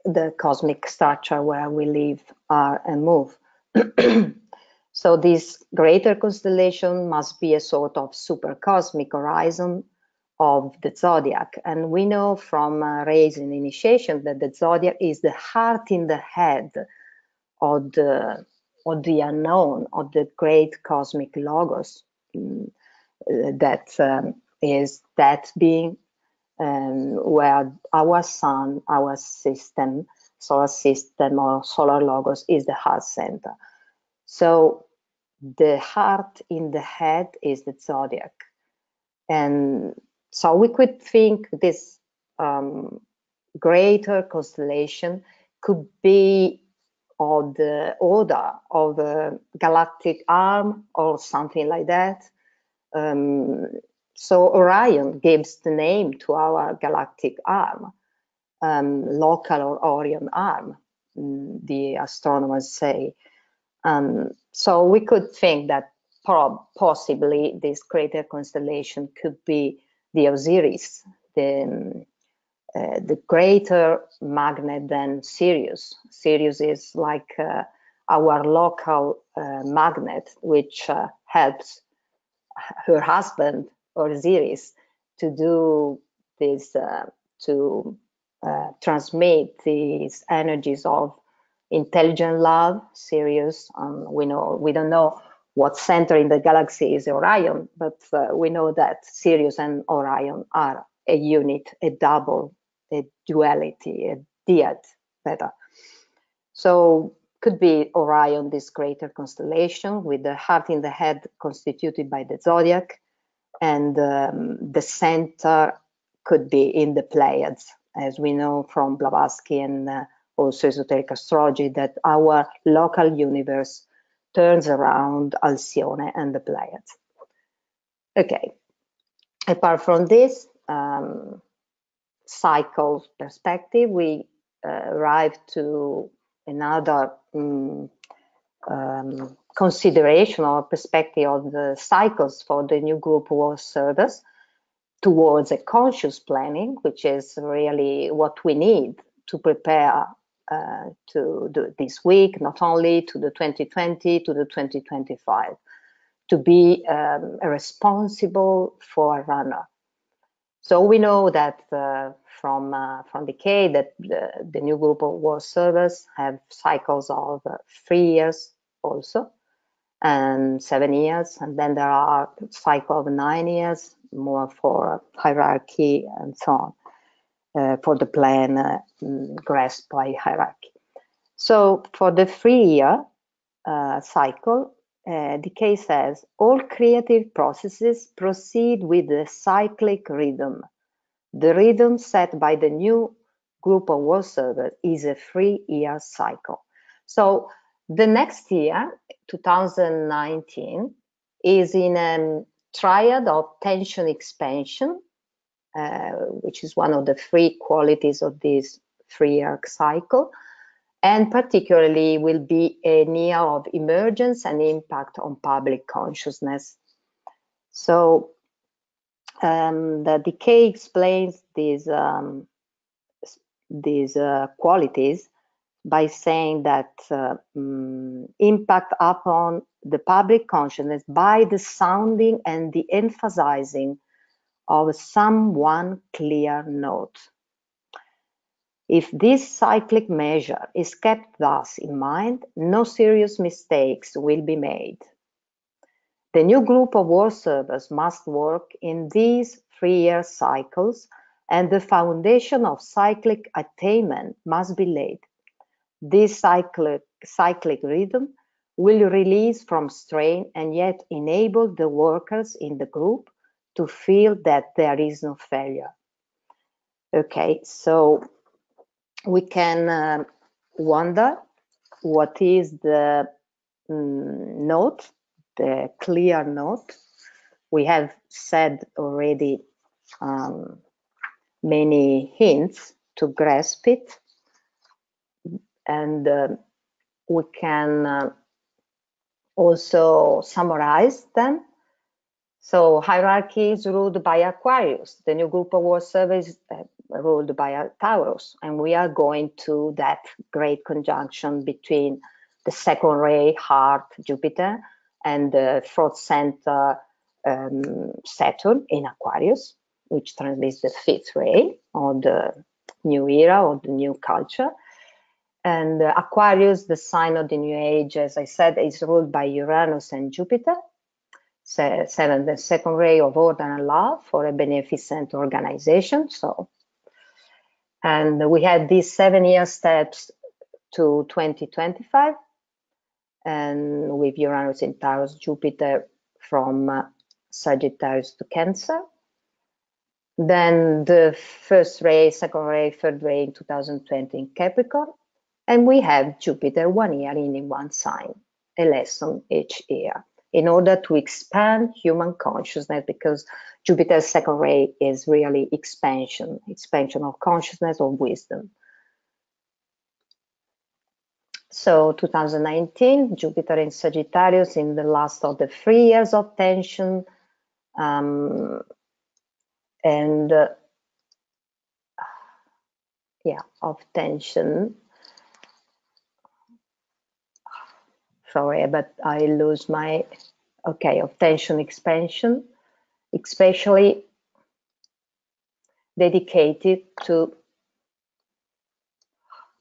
the cosmic structure where we live, are, and move. (clears throat) So this greater constellation must be a sort of super cosmic horizon of the zodiac. And we know from uh, Rays and Initiation that the zodiac is the heart in the head of the, of the unknown, of the great cosmic logos um, that um, is that being um, where our sun, our system, solar system or solar logos is the heart center. So the heart in the head is the zodiac. And so we could think this um, greater constellation could be of the order of the galactic arm or something like that. Um, so Orion gives the name to our galactic arm, um, local or Orion arm, mm, the astronomers say. Um, so we could think that possibly this greater constellation could be the Osiris, the, uh, the greater magnet than Sirius. Sirius is like uh, our local uh, magnet, which uh, helps her husband Osiris to do this, uh, to uh, transmit these energies of intelligent love, Sirius. Um, we know we don't know what center in the galaxy is Orion, but uh, we know that Sirius and Orion are a unit, a double, a duality, a dyad, better. So could be Orion, this greater constellation with the heart in the head constituted by the zodiac, and um, the center could be in the Pleiades, as we know from Blavatsky and uh, also esoteric astrology, that our local universe turns around Alcyone and the Pleiades. Okay, apart from this um, cycle perspective, we uh, arrive to another um, um, consideration or perspective of the cycles for the new group war service towards a conscious planning, which is really what we need to prepare uh, to this week, not only to the 2020, to the 2025, to be um, responsible for a runner. So we know that uh, from uh, from that the, the, new group of world servers have cycles of uh, three years also and seven years and then there are cycle of nine years more for hierarchy and so on for the plan uh, mm, grasped by hierarchy. So for the three year uh, cycle uh, DK says all creative processes proceed with a cyclic rhythm. The rhythm set by the new group of world servers is a three year cycle. So the next year, 2019, is in a triad of tension expansion, uh, which is one of the three qualities of this three-year cycle, and particularly will be a year of emergence and impact on public consciousness. So um, the DK explains these um, these uh, qualities by saying that uh, um, impact upon the public consciousness by the sounding and the emphasizing of some one clear note. If this cyclic measure is kept thus in mind, no serious mistakes will be made. The new group of world servers must work in these three-year cycles and the foundation of cyclic attainment must be laid. This cyclic, cyclic rhythm will release from strain and yet enable the workers in the group to feel that there is no failure. Okay, so we can uh, wonder what is the mm, note, the clear note. We have said already um, many hints to grasp it and uh, we can uh, also summarize them. So hierarchy is ruled by Aquarius. The new group of war service uh, ruled by Taurus. And we are going to that great conjunction between the second ray, heart, Jupiter, and the fourth center, um, Saturn in Aquarius, which transmits the fifth ray or the new era or the new culture. And uh, Aquarius, the sign of the new age, as I said, is ruled by Uranus and Jupiter. Seven, the second ray of order and love for a beneficent organization. So, and we had these seven year steps to 2025, and with Uranus in Taurus, Jupiter from uh, Sagittarius to Cancer. Then the first ray, second ray, third ray in 2020 in Capricorn, and we have Jupiter one year in one sign, a lesson each year, in order to expand human consciousness because Jupiter's second ray is really expansion, expansion of consciousness, of wisdom. So 2019, Jupiter in Sagittarius in the last of the three years of tension. Um, and uh, yeah, of tension sorry, but I lose my, okay, of tension expansion, especially dedicated to, oh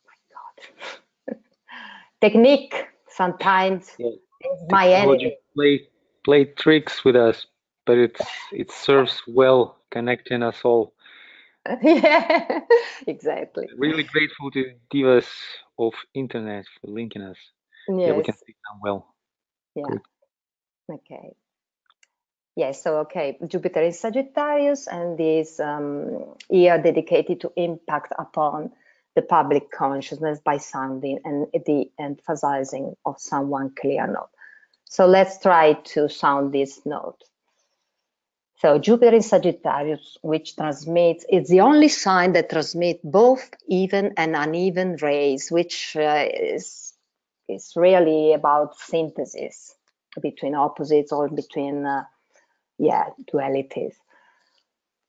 my God, technique sometimes yeah. my enemy. Play, play tricks with us, but it's it serves well connecting us all. (laughs) yeah, (laughs) exactly. Really grateful to devas of internet for linking us. Yes. Yeah, we can speak them well. Yeah. Good. Okay. Yes, so okay, Jupiter is Sagittarius and this um, year dedicated to impact upon the public consciousness by sounding and the emphasizing of someone clear note. So let's try to sound this note. So Jupiter in Sagittarius, which transmits, it's the only sign that transmits both even and uneven rays, which uh, is, is really about synthesis between opposites or between, uh, yeah, dualities.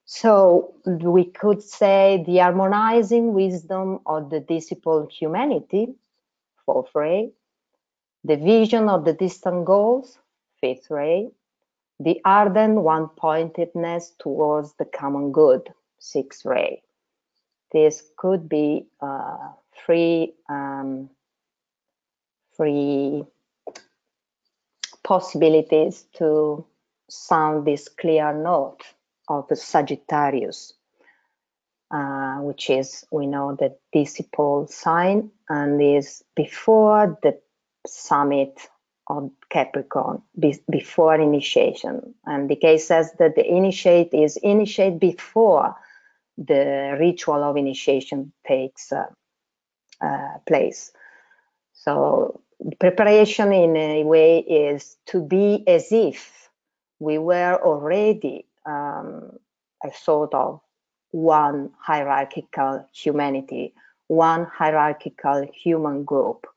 So we could say the harmonizing wisdom of the disciple humanity, fourth ray, the vision of the distant goals, fifth ray, the ardent one-pointedness towards the common good, sixth ray. This could be uh, free, um, free possibilities to sound this clear note of Sagittarius, uh, which is, we know, the disciple sign and is before the summit of Capricorn, be, before initiation. And DK says that the initiate is initiate before the ritual of initiation takes uh, uh, place. So preparation in a way is to be as if we were already um, a sort of one hierarchical humanity, one hierarchical human group.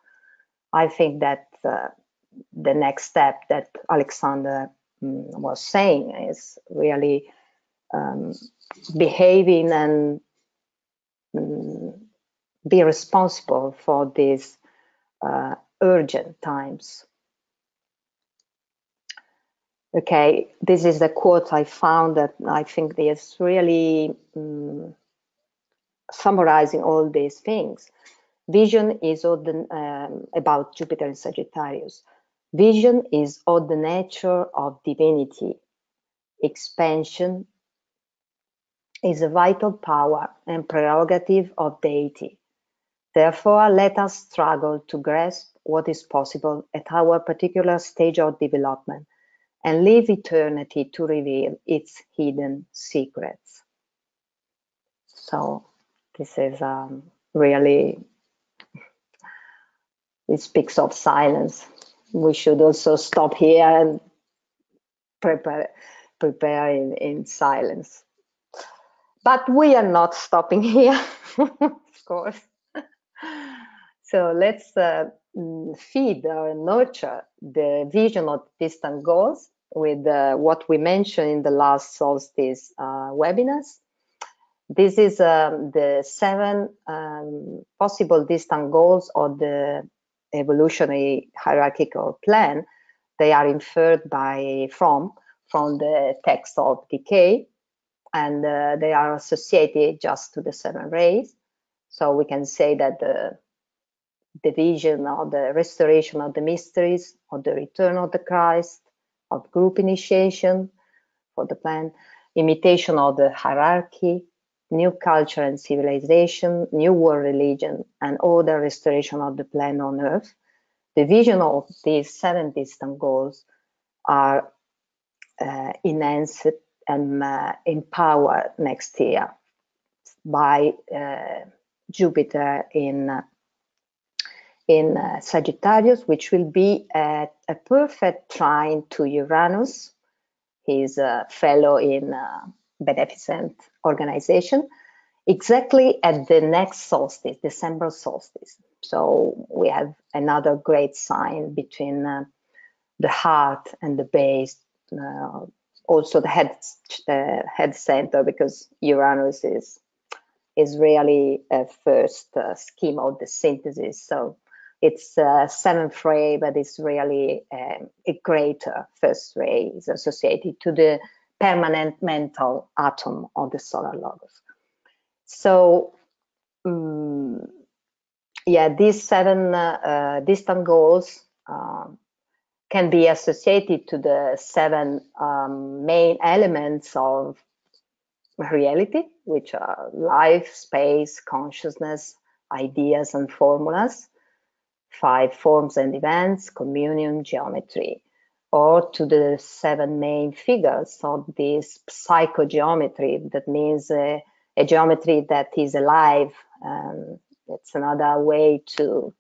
I think that uh, the next step that Alexander um, was saying is really um, behaving and um, be responsible for this uh, urgent times. Okay, this is the quote I found that I think is really um, summarizing all these things. Vision is the, um, about Jupiter and Sagittarius. Vision is of the nature of divinity. Expansion is a vital power and prerogative of deity. Therefore, let us struggle to grasp what is possible at our particular stage of development and leave eternity to reveal its hidden secrets. So this is um, really, it speaks of silence. We should also stop here and prepare, prepare in, in silence. But we are not stopping (laughs) here, of course. So let's uh, feed or nurture the vision of distant goals with uh, what we mentioned in the last solstice uh, webinars. This is um, the seven um, possible distant goals of the evolutionary hierarchical plan. They are inferred by from from the text of DK, and uh, they are associated just to the seven rays. So we can say that the the vision of the restoration of the mysteries of the return of the Christ, of group initiation for the plan, imitation of the hierarchy, new culture and civilization, new world religion, and order restoration of the plan on earth. The vision of these seven distant goals are uh, enhanced and uh, empowered next year by uh, Jupiter in in uh, Sagittarius, which will be a, a, perfect trine to Uranus. He's a fellow in a beneficent organization, exactly at the next solstice, December solstice. So we have another great sign between uh, the heart and the base, uh, also the head, uh, head center, because Uranus is is really a first uh, scheme of the synthesis. So it's a seventh ray, but it's really um, a greater first ray is associated to the permanent mental atom of the solar logos. So, um, yeah, these seven uh, uh, distant goals um, can be associated to the seven um, main elements of reality, which are life, space, consciousness, ideas, and formulas five forms and events, communion, geometry. or to the seven main figures of this psychogeometry that means a, a geometry that is alive um, it's another way to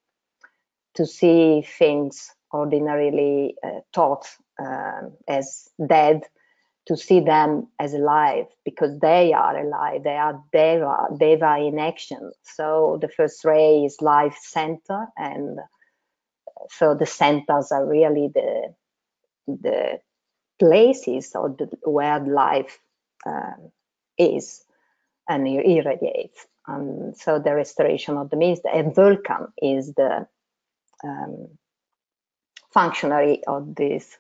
to see things ordinarily uh, thought uh, as dead to see them as alive because they are alive they are deva deva in action so the first ray is life center and so the centers are really the the places or the, where life um, is and irradiates. And so the restoration of the mist and Vulcan is the um, functionary of this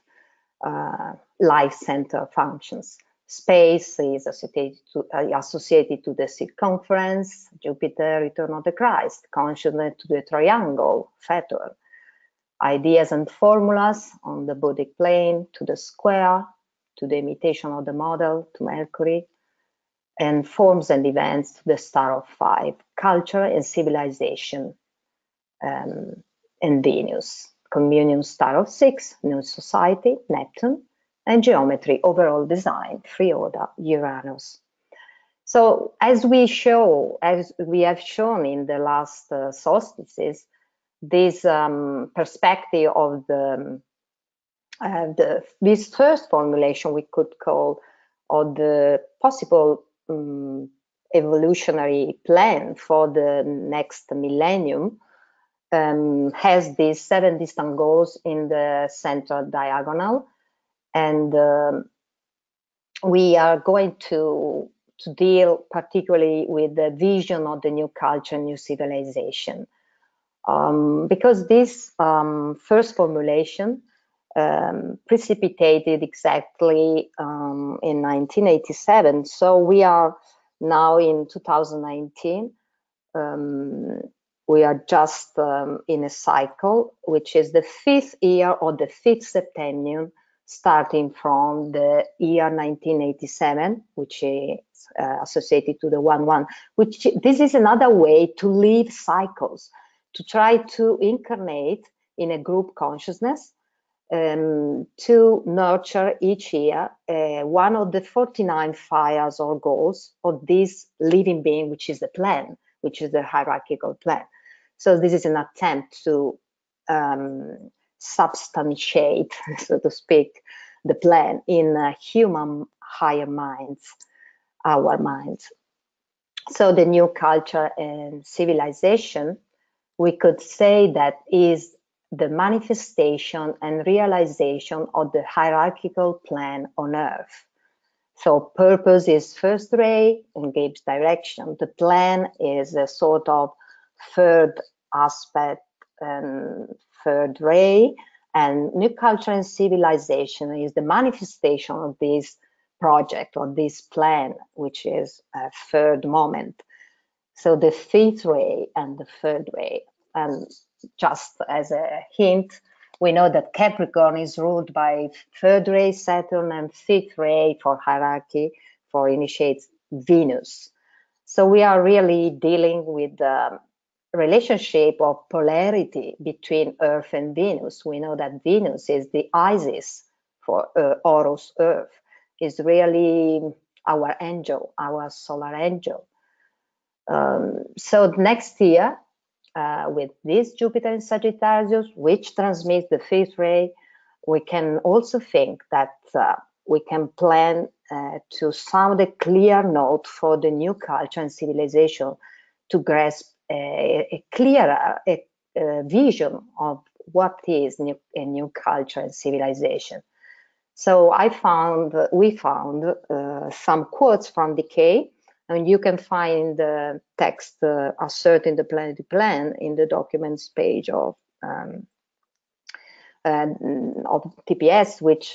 uh, life center functions. Space is associated to, uh, associated to the circumference, Jupiter, return of the Christ, consciousness to the triangle, Saturn, ideas and formulas on the buddhic plane to the square, to the imitation of the model, to Mercury, and forms and events to the star of five, culture and civilization, um, and Venus, communion star of six, new society, Neptune, and geometry, overall design, free order, Uranus. So as we show, as we have shown in the last uh, solstices, this um, perspective of the, uh, the, this first formulation we could call of the possible um, evolutionary plan for the next millennium um, has these seven distant goals in the central diagonal and um, we are going to to deal particularly with the vision of the new culture, new civilization um, because this um, first formulation um, precipitated exactly um, in 1987. So we are now in 2019. Um, we are just um, in a cycle, which is the fifth year or the fifth septennium, starting from the year 1987, which is uh, associated to the 1-1, which this is another way to live cycles to try to incarnate in a group consciousness um, to nurture each year uh, one of the 49 fires or goals of this living being, which is the plan, which is the hierarchical plan. So this is an attempt to um, substantiate, (laughs) so to speak, the plan in uh, human higher minds, our minds. So the new culture and civilization we could say that is the manifestation and realization of the hierarchical plan on earth. So purpose is first ray and gives direction. The plan is a sort of third aspect and third ray. And new culture and civilization is the manifestation of this project or this plan, which is a third moment. So the fifth ray and the third ray. And just as a hint, we know that Capricorn is ruled by third ray Saturn and fifth ray for hierarchy for initiates Venus. So we are really dealing with the relationship of polarity between Earth and Venus. We know that Venus is the Isis for uh, Horus Earth, is really our angel, our solar angel. Um, so next year, uh, with this Jupiter in Sagittarius, which transmits the fifth ray, we can also think that uh, we can plan uh, to sound a clear note for the new culture and civilization to grasp a, a clearer a, a vision of what is new, a new culture and civilization. So I found, we found uh, some quotes from DK and you can find the text uh, asserting the planetary plan in the documents page of um, uh, of TPS, which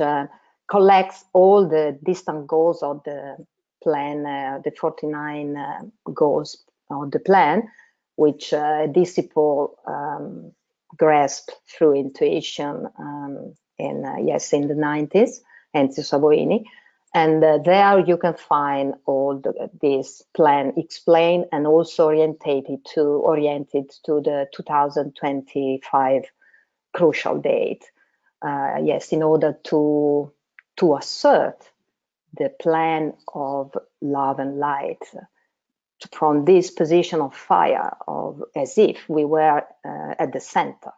collects all the distant goals of the plan, uh, the 49 uh, goals of the plan, which uh, Disciple um, grasped through intuition um, in, uh, yes, in the 90s, Enzo Savoini. And uh, there you can find all the, this plan explained and also orientated to oriented to the 2025 crucial date. uh, yes, in order to to assert the plan of love and light from this position of fire, of as if we were uh, at the center.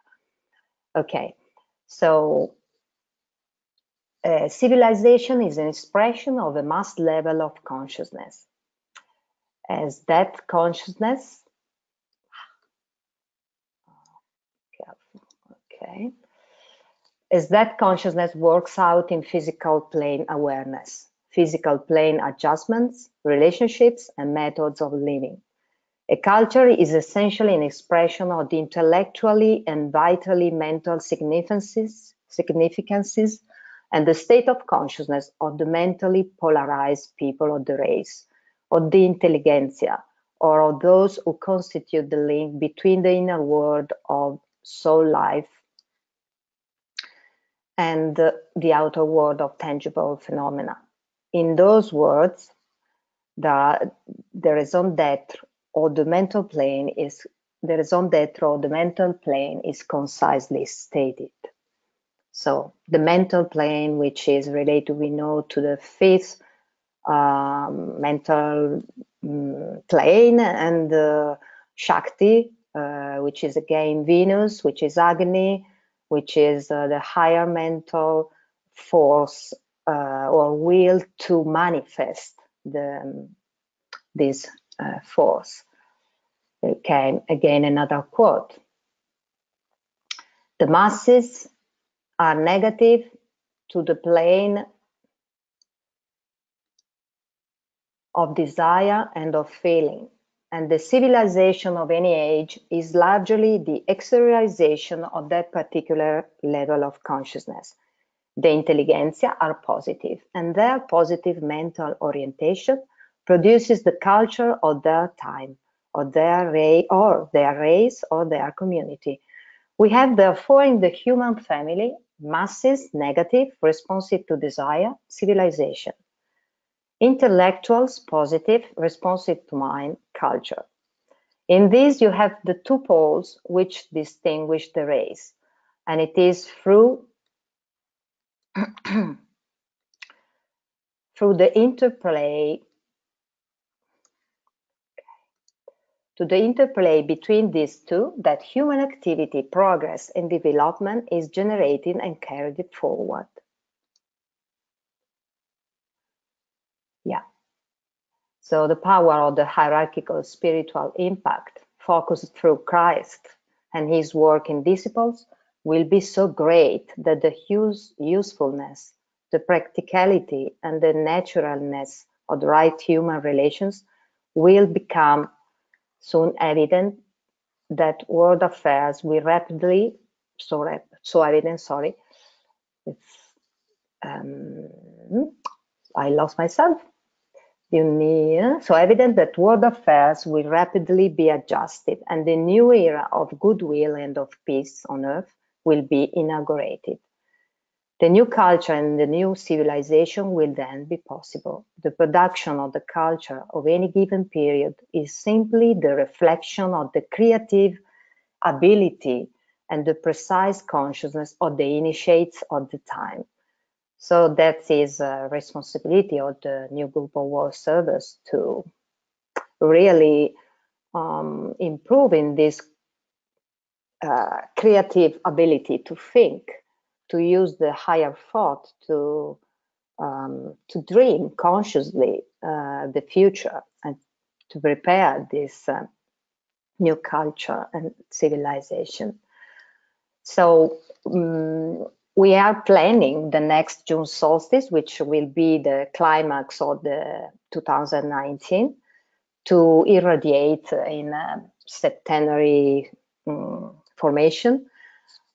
Okay, so uh, civilization is an expression of a mass level of consciousness. As that consciousness, okay, as that consciousness works out in physical plane awareness, physical plane adjustments, relationships, and methods of living. A culture is essentially an expression of the intellectually and vitally mental significances, significances and the state of consciousness of the mentally polarized people of the race, of the intelligentsia, or of those who constitute the link between the inner world of soul life and the outer world of tangible phenomena. In those words, the, the raison d'etre or the mental plane is the raison d'etre or the mental plane is concisely stated. So the mental plane, which is related, we know, to the fifth um, mental um, plane and uh, Shakti, uh, which is again Venus, which is Agni, which is uh, the higher mental force uh, or will to manifest the, um, this uh, force. Okay, again, another quote. The masses are negative to the plane of desire and of feeling, and the civilization of any age is largely the exteriorization of that particular level of consciousness the intelligentsia are positive, and their positive mental orientation produces the culture of their time, or their race, or their race, or their community. We have therefore in the human family masses negative, responsive to desire, civilization. Intellectuals positive, responsive to mind, culture. In this you have the two poles which distinguish the race, and it is through (clears throat) through the interplay to the interplay between these two that human activity, progress, and development is generated and carried forward. Yeah. So the power of the hierarchical spiritual impact focused through Christ and his work in disciples will be so great that the use, usefulness, the practicality, and the naturalness of the right human relations will become soon evident that world affairs will rapidly, so, rap, so evident, sorry, um, I lost myself. You need, so evident that world affairs will rapidly be adjusted and the new era of goodwill and of peace on earth will be inaugurated. The new culture and the new civilization will then be possible. The production of the culture of any given period is simply the reflection of the creative ability and the precise consciousness of the initiates of the time. So that is a responsibility of the new of world servers to really um, improve in this uh, creative ability to think, to use the higher thought to um, to dream consciously uh, the future and to prepare this uh, new culture and civilization. So um, we are planning the next June solstice, which will be the climax of the 2019, to irradiate in uh, septenary um, formation.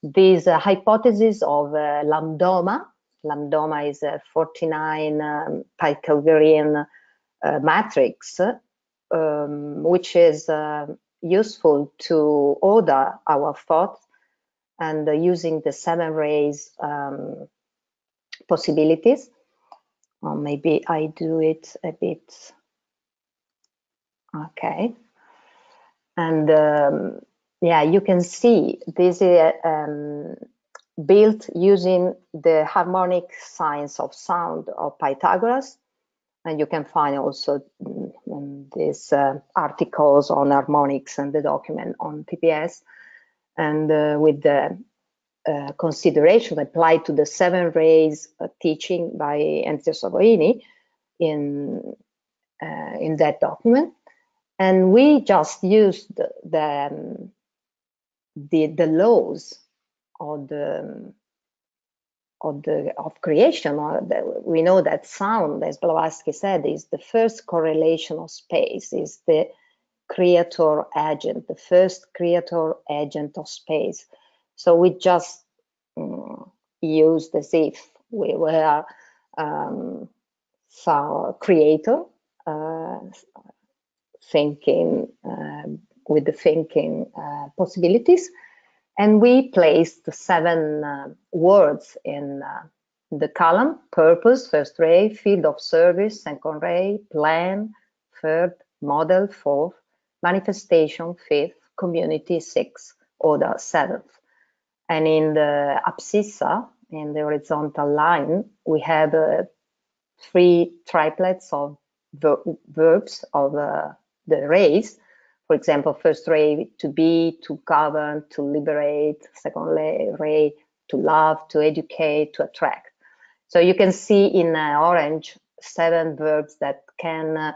This uh, hypothesis of uh, lambdoma, lambdoma is a 49 um, Pythagorean uh, matrix, um, which is useful to order our thoughts and uh, using the seven rays um, possibilities. Or maybe I do it a bit. Okay. And um, yeah, you can see this is um, built using the harmonic science of sound of Pythagoras. And you can find also mm, these uh, articles on harmonics and the document on PPS. And uh, with the uh, consideration applied to the seven rays uh, teaching by Enzo Savoini in, uh, in that document. And we just used the, the, um, the, the laws of the of the of creation or the, we know that sound as blavatsky said is the first correlation of space is the creator agent the first creator agent of space. So we just um, used as if we were um, so creator uh, thinking uh, with the thinking uh, possibilities. And we placed seven uh, words in uh, the column, purpose, first ray, field of service, second ray, plan, third, model, fourth, manifestation, fifth, community, sixth, order, seventh. And in the abscissa, in the horizontal line, we have uh, three triplets of ver verbs of uh, the rays for example, first ray to be, to govern, to liberate, second ray to love, to educate, to attract. So you can see in uh, orange seven verbs that can uh,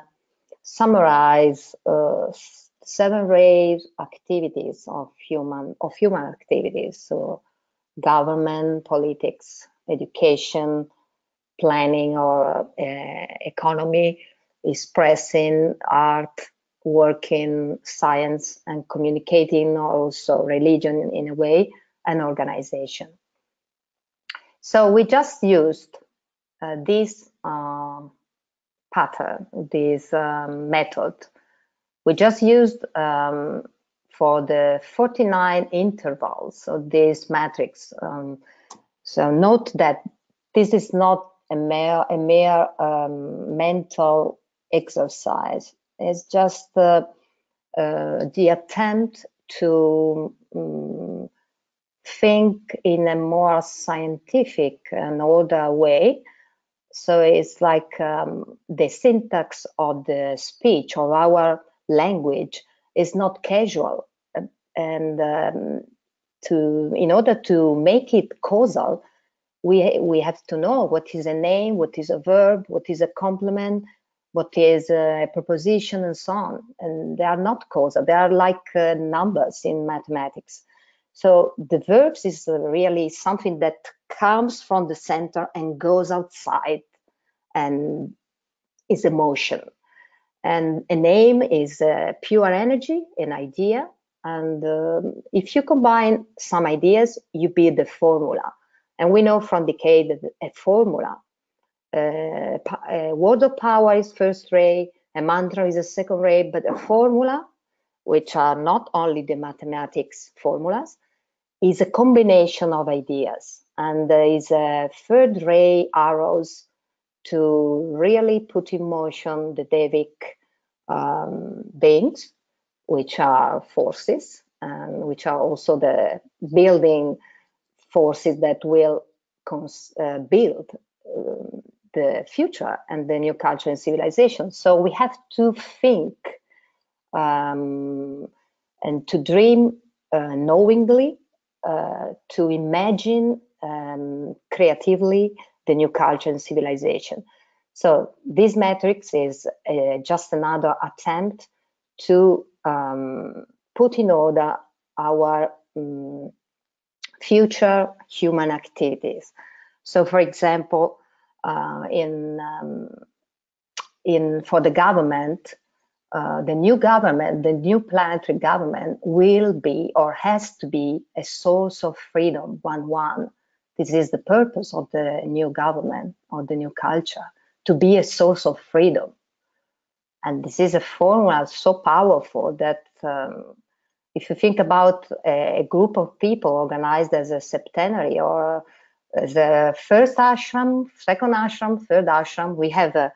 summarize uh, seven rays activities of human of human activities. So government, politics, education, planning or uh, economy, expressing art, working science and communicating also religion in a way and organization. So we just used uh, this um, pattern, this um, method. We just used um, for the 49 intervals of this matrix. Um, so note that this is not a mere, a mere um, mental exercise. It's just the, uh, the attempt to um, think in a more scientific and order way. So it's like um, the syntax of the speech of our language is not casual. And um, to in order to make it causal, we we have to know what is a name, what is a verb, what is a complement, what is a proposition and so on. And they are not causal, they are like uh, numbers in mathematics. So the verbs is really something that comes from the center and goes outside and is emotion. And a name is uh, pure energy, an idea. And um, if you combine some ideas, you build a formula. And we know from DK that a formula uh, a word of power is first ray, a mantra is a second ray, but a formula, which are not only the mathematics formulas, is a combination of ideas. And there is a third ray arrows to really put in motion the Devic um, beings, which are forces, and which are also the building forces that will uh, build um, the future and the new culture and civilization. So we have to think um, and to dream uh, knowingly, uh, to imagine um, creatively the new culture and civilization. So this matrix is uh, just another attempt to um, put in order our um, future human activities. So for example, uh, in um, in for the government, uh, the new government, the new planetary government will be or has to be a source of freedom, one one. This is the purpose of the new government or the new culture, to be a source of freedom. And this is a formula so powerful that um, if you think about a, a, group of people organized as a septenary or the first ashram, second ashram, third ashram, we have uh,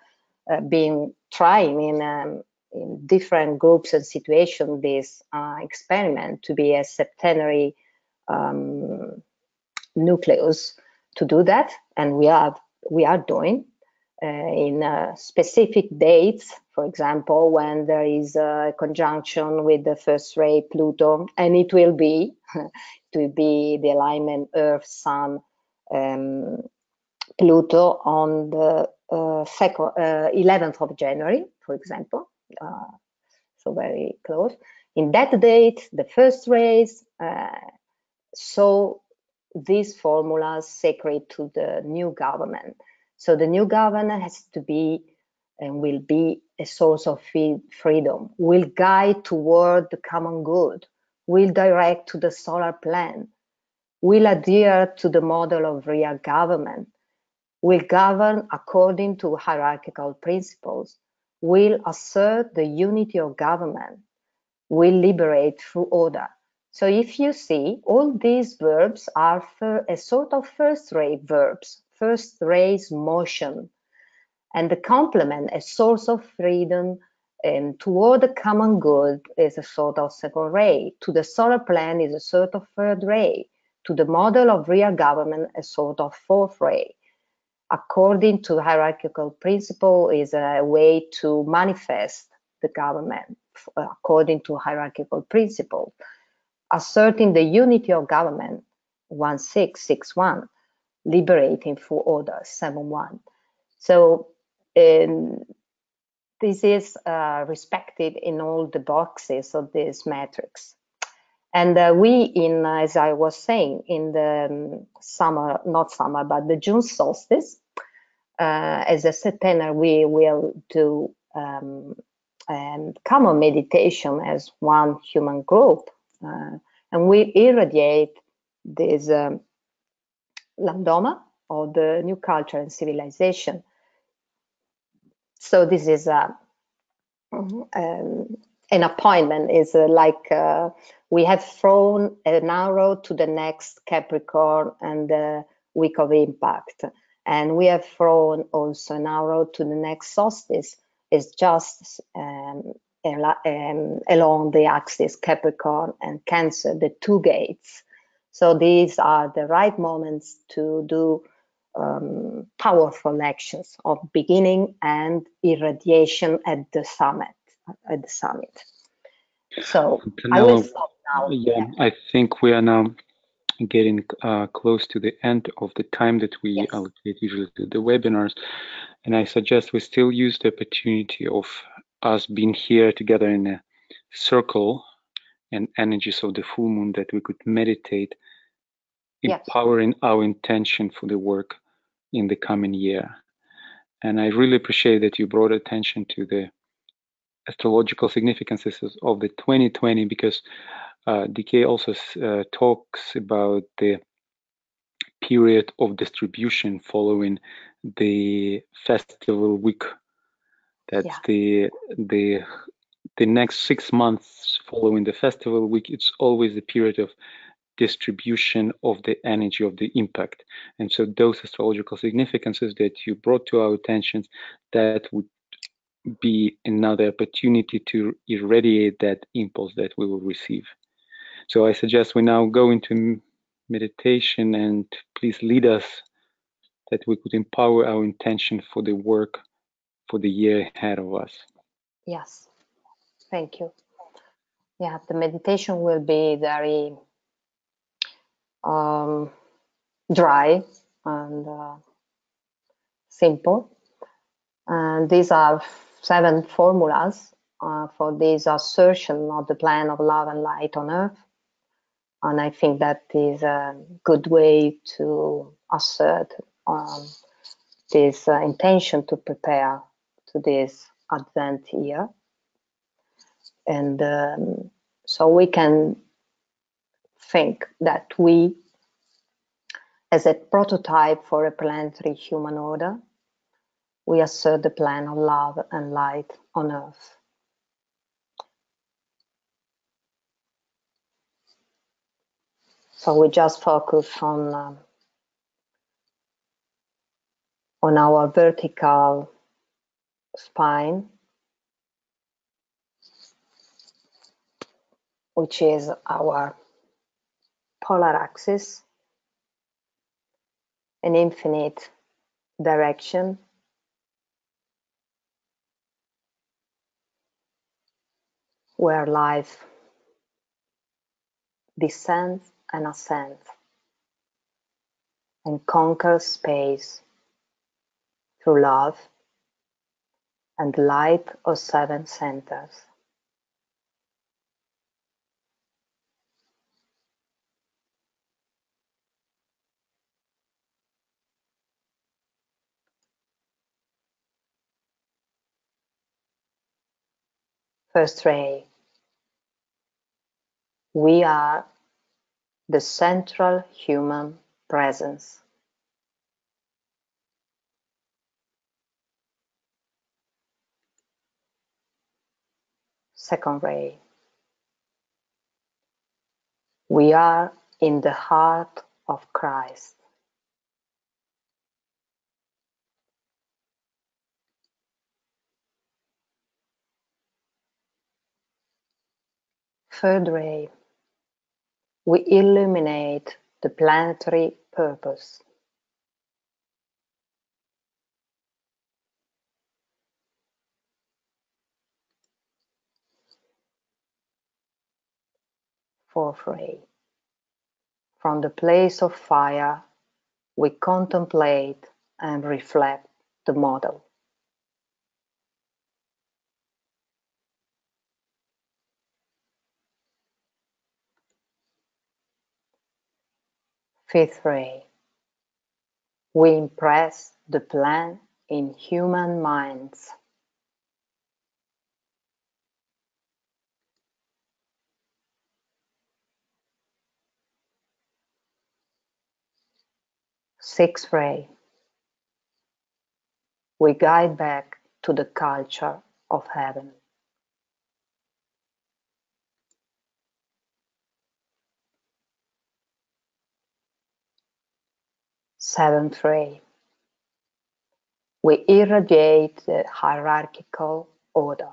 uh, been trying in, um, in, different groups and situations this uh, experiment to be a septenary um, nucleus to do that, and we are we are doing uh, in uh, specific dates. For example, when there is a conjunction with the first ray Pluto, and it will be (laughs) it will be the alignment Earth Sun um, Pluto on the uh, second, 11th uh, of January, for example. Uh, so very close. In that date, the first rays uh, saw these formulas sacred to the new government. So the new government has to be and will be a source of freedom, will guide toward the common good, will direct to the solar plan, will adhere to the model of real government, will govern according to hierarchical principles, will assert the unity of government, will liberate through order. So if you see, all these verbs are a sort of first-rate verbs, first-rate motion, and the complement, a source of freedom and toward the common good is a sort of second ray. To the solar plan is a sort of third ray. To the model of real government, a sort of fourth ray according to hierarchical principle is a way to manifest the government according to hierarchical principle. Asserting the unity of government 1661 liberating for order 71 so um, this is uh, respected in all the boxes of this matrix and uh, we, in as I was saying, in the um, summer, not summer, but the June solstice, uh, as a septennial, we will do um, common meditation as one human group, uh, and we irradiate this um, lambdoma of the new culture and civilization. So this is a um, an appointment is uh, like uh, we have thrown an arrow to the next Capricorn and the week of impact. And we have thrown also an arrow to the next solstice. It's just um, um, along the axis Capricorn and Cancer, the two gates. So these are the right moments to do um, powerful actions of beginning and irradiation at the summit. At the summit. So I will stop now. Yeah, I think we are now getting uh, close to the end of the time that we yes. allocate usually to the webinars. And I suggest we still use the opportunity of us being here together in a circle and energies of the full moon that we could meditate, yes. empowering our intention for the work in the coming year. And I really appreciate that you brought attention to the astrological significances of the 2020 because uh, DK also uh, talks about the period of distribution following the festival week. That's yeah. the the the next six months following the festival week. It's always the period of distribution of the energy of the impact. And so those astrological significances that you brought to our attention that would be another opportunity to irradiate that impulse that we will receive. So I suggest we now go into meditation and please lead us that we could empower our intention for the work for the year ahead of us. Yes, thank you. Yeah, the meditation will be very um, dry and uh, simple. And these are seven formulas uh, for this assertion of the plan of love and light on earth. And I think that is a good way to assert um, this uh, intention to prepare to this Advent year. And um, so we can think that we, as a prototype for a planetary human order, we assert the plan of love and light on earth. So we just focus on um, on our vertical spine, which is our polar axis. an infinite direction where life descends and ascends and conquer space through love and light of seven centers. First ray. We are the central human presence. Second ray. We are in the heart of Christ. Third ray. We illuminate the planetary purpose. Fourth ray. From the place of fire, we contemplate and reflect the model. Fifth ray. We impress the plan in human minds. Sixth ray. We guide back to the culture of heaven. Seventh ray. We irradiate the hierarchical order.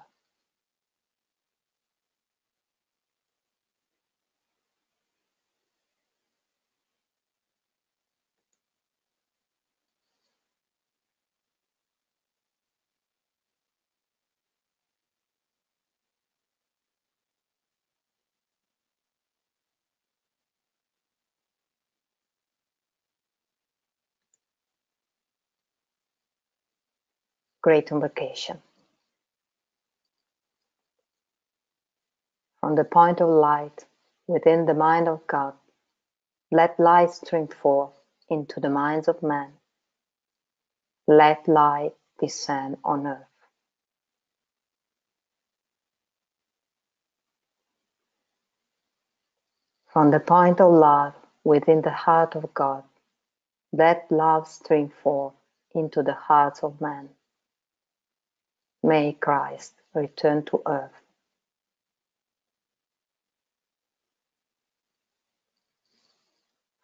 Great invocation. From the point of light within the mind of God, let light stream forth into the minds of men. Let light descend on earth. From the point of love within the heart of God, let love stream forth into the hearts of men. May Christ return to earth.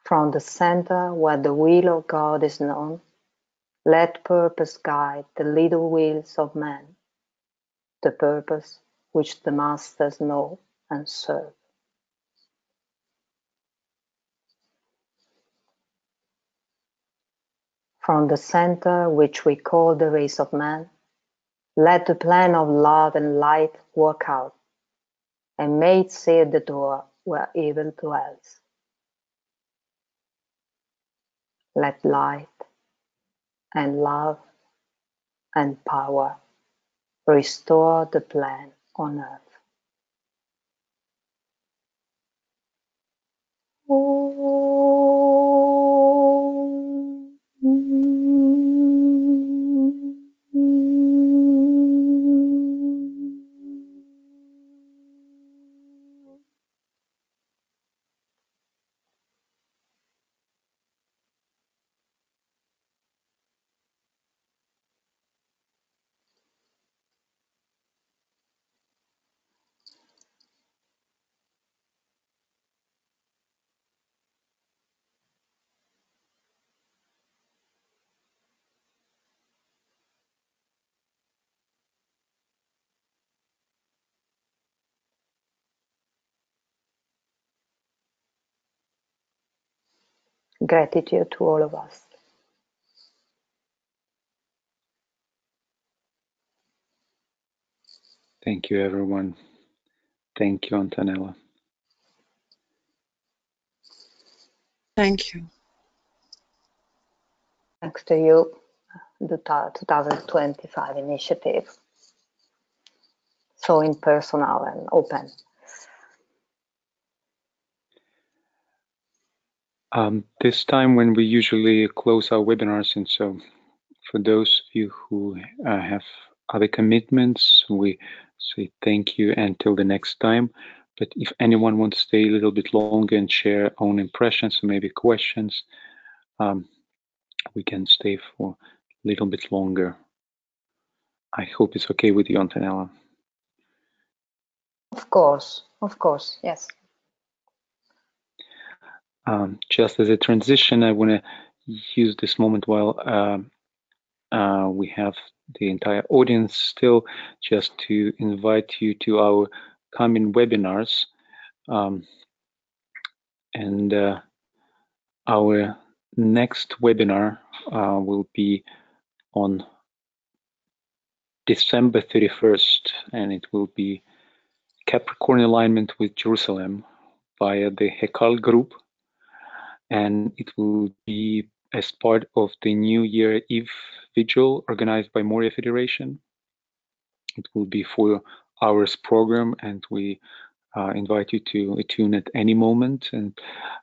From the center where the will of God is known, let purpose guide the little wheels of man, the purpose which the masters know and serve. From the center which we call the race of man, let the plan of love and light work out, and may it seal the door where evil dwells. Let light and love and power restore the plan on earth. gratitude to all of us. Thank you, everyone. Thank you, Antonella. Thank you. Thanks to you, the 2025 initiative. So impersonal and open. Um, this time when we usually close our webinars, and so for those of you who uh, have other commitments, we say thank you until the next time. But if anyone wants to stay a little bit longer and share own impressions or maybe questions, um, we can stay for a little bit longer. I hope it's okay with you, Antonella. Of course, of course, yes. Um, just as a transition, I want to use this moment while uh, uh, we have the entire audience still, just to invite you to our coming webinars. Um, and uh, our next webinar uh, will be on December 31st, and it will be Capricorn alignment with Jerusalem via the Hekal group and it will be as part of the New Year Eve vigil organized by Morya Federation. It will be four hours program, and we uh, invite you to attune at any moment and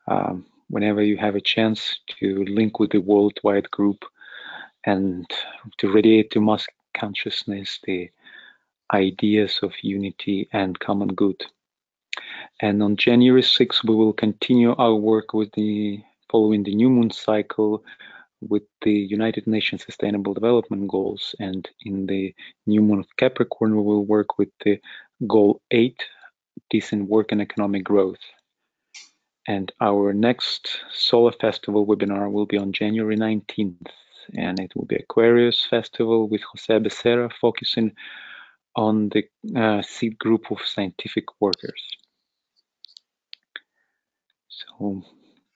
um, whenever you have a chance to link with the worldwide group and to radiate to mass consciousness the ideas of unity and common good. And on January 6th, we will continue our work with the following the new moon cycle with the United Nations Sustainable Development Goals. And in the new moon of Capricorn, we will work with the goal eight, decent work and economic growth. And our next solar festival webinar will be on January 19th. And it will be Aquarius Festival with Jose Becerra focusing on the uh, seed group of scientific workers. So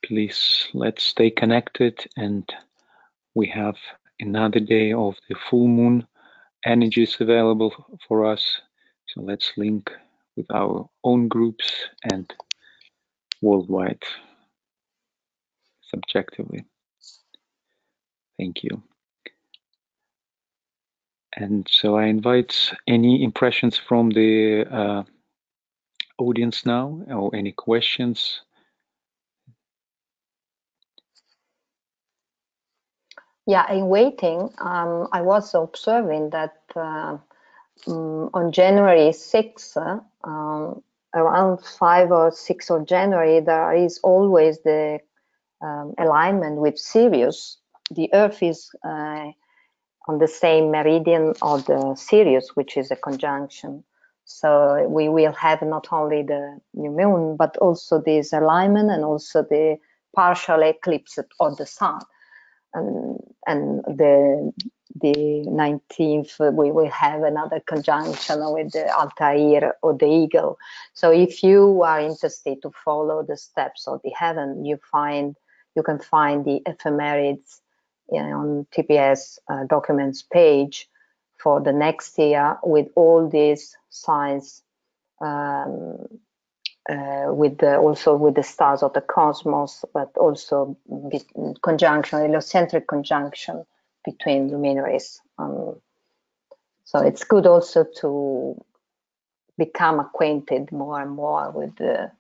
please let's stay connected and we have another day of the full moon energies available for us. So let's link with our own groups and worldwide subjectively. Thank you. And so I invite any impressions from the uh, audience now or any questions Yeah, in waiting, um, I was observing that uh, um, on January 6th, uh, um, around 5 or 6 of January, there is always the um, alignment with Sirius. The Earth is uh, on the same meridian of the Sirius, which is a conjunction. So we will have not only the new moon, but also this alignment and also the partial eclipse of the sun and and the the 19th we will have another conjunction with the Altair or the Eagle. So if you are interested to follow the steps of the heaven, you find you can find the ephemerides you know, on TPS uh, documents page for the next year with all these signs um, uh, with the, also with the stars of the cosmos, but also be, conjunction, heliocentric conjunction between luminaries. Um, so it's good also to become acquainted more and more with the,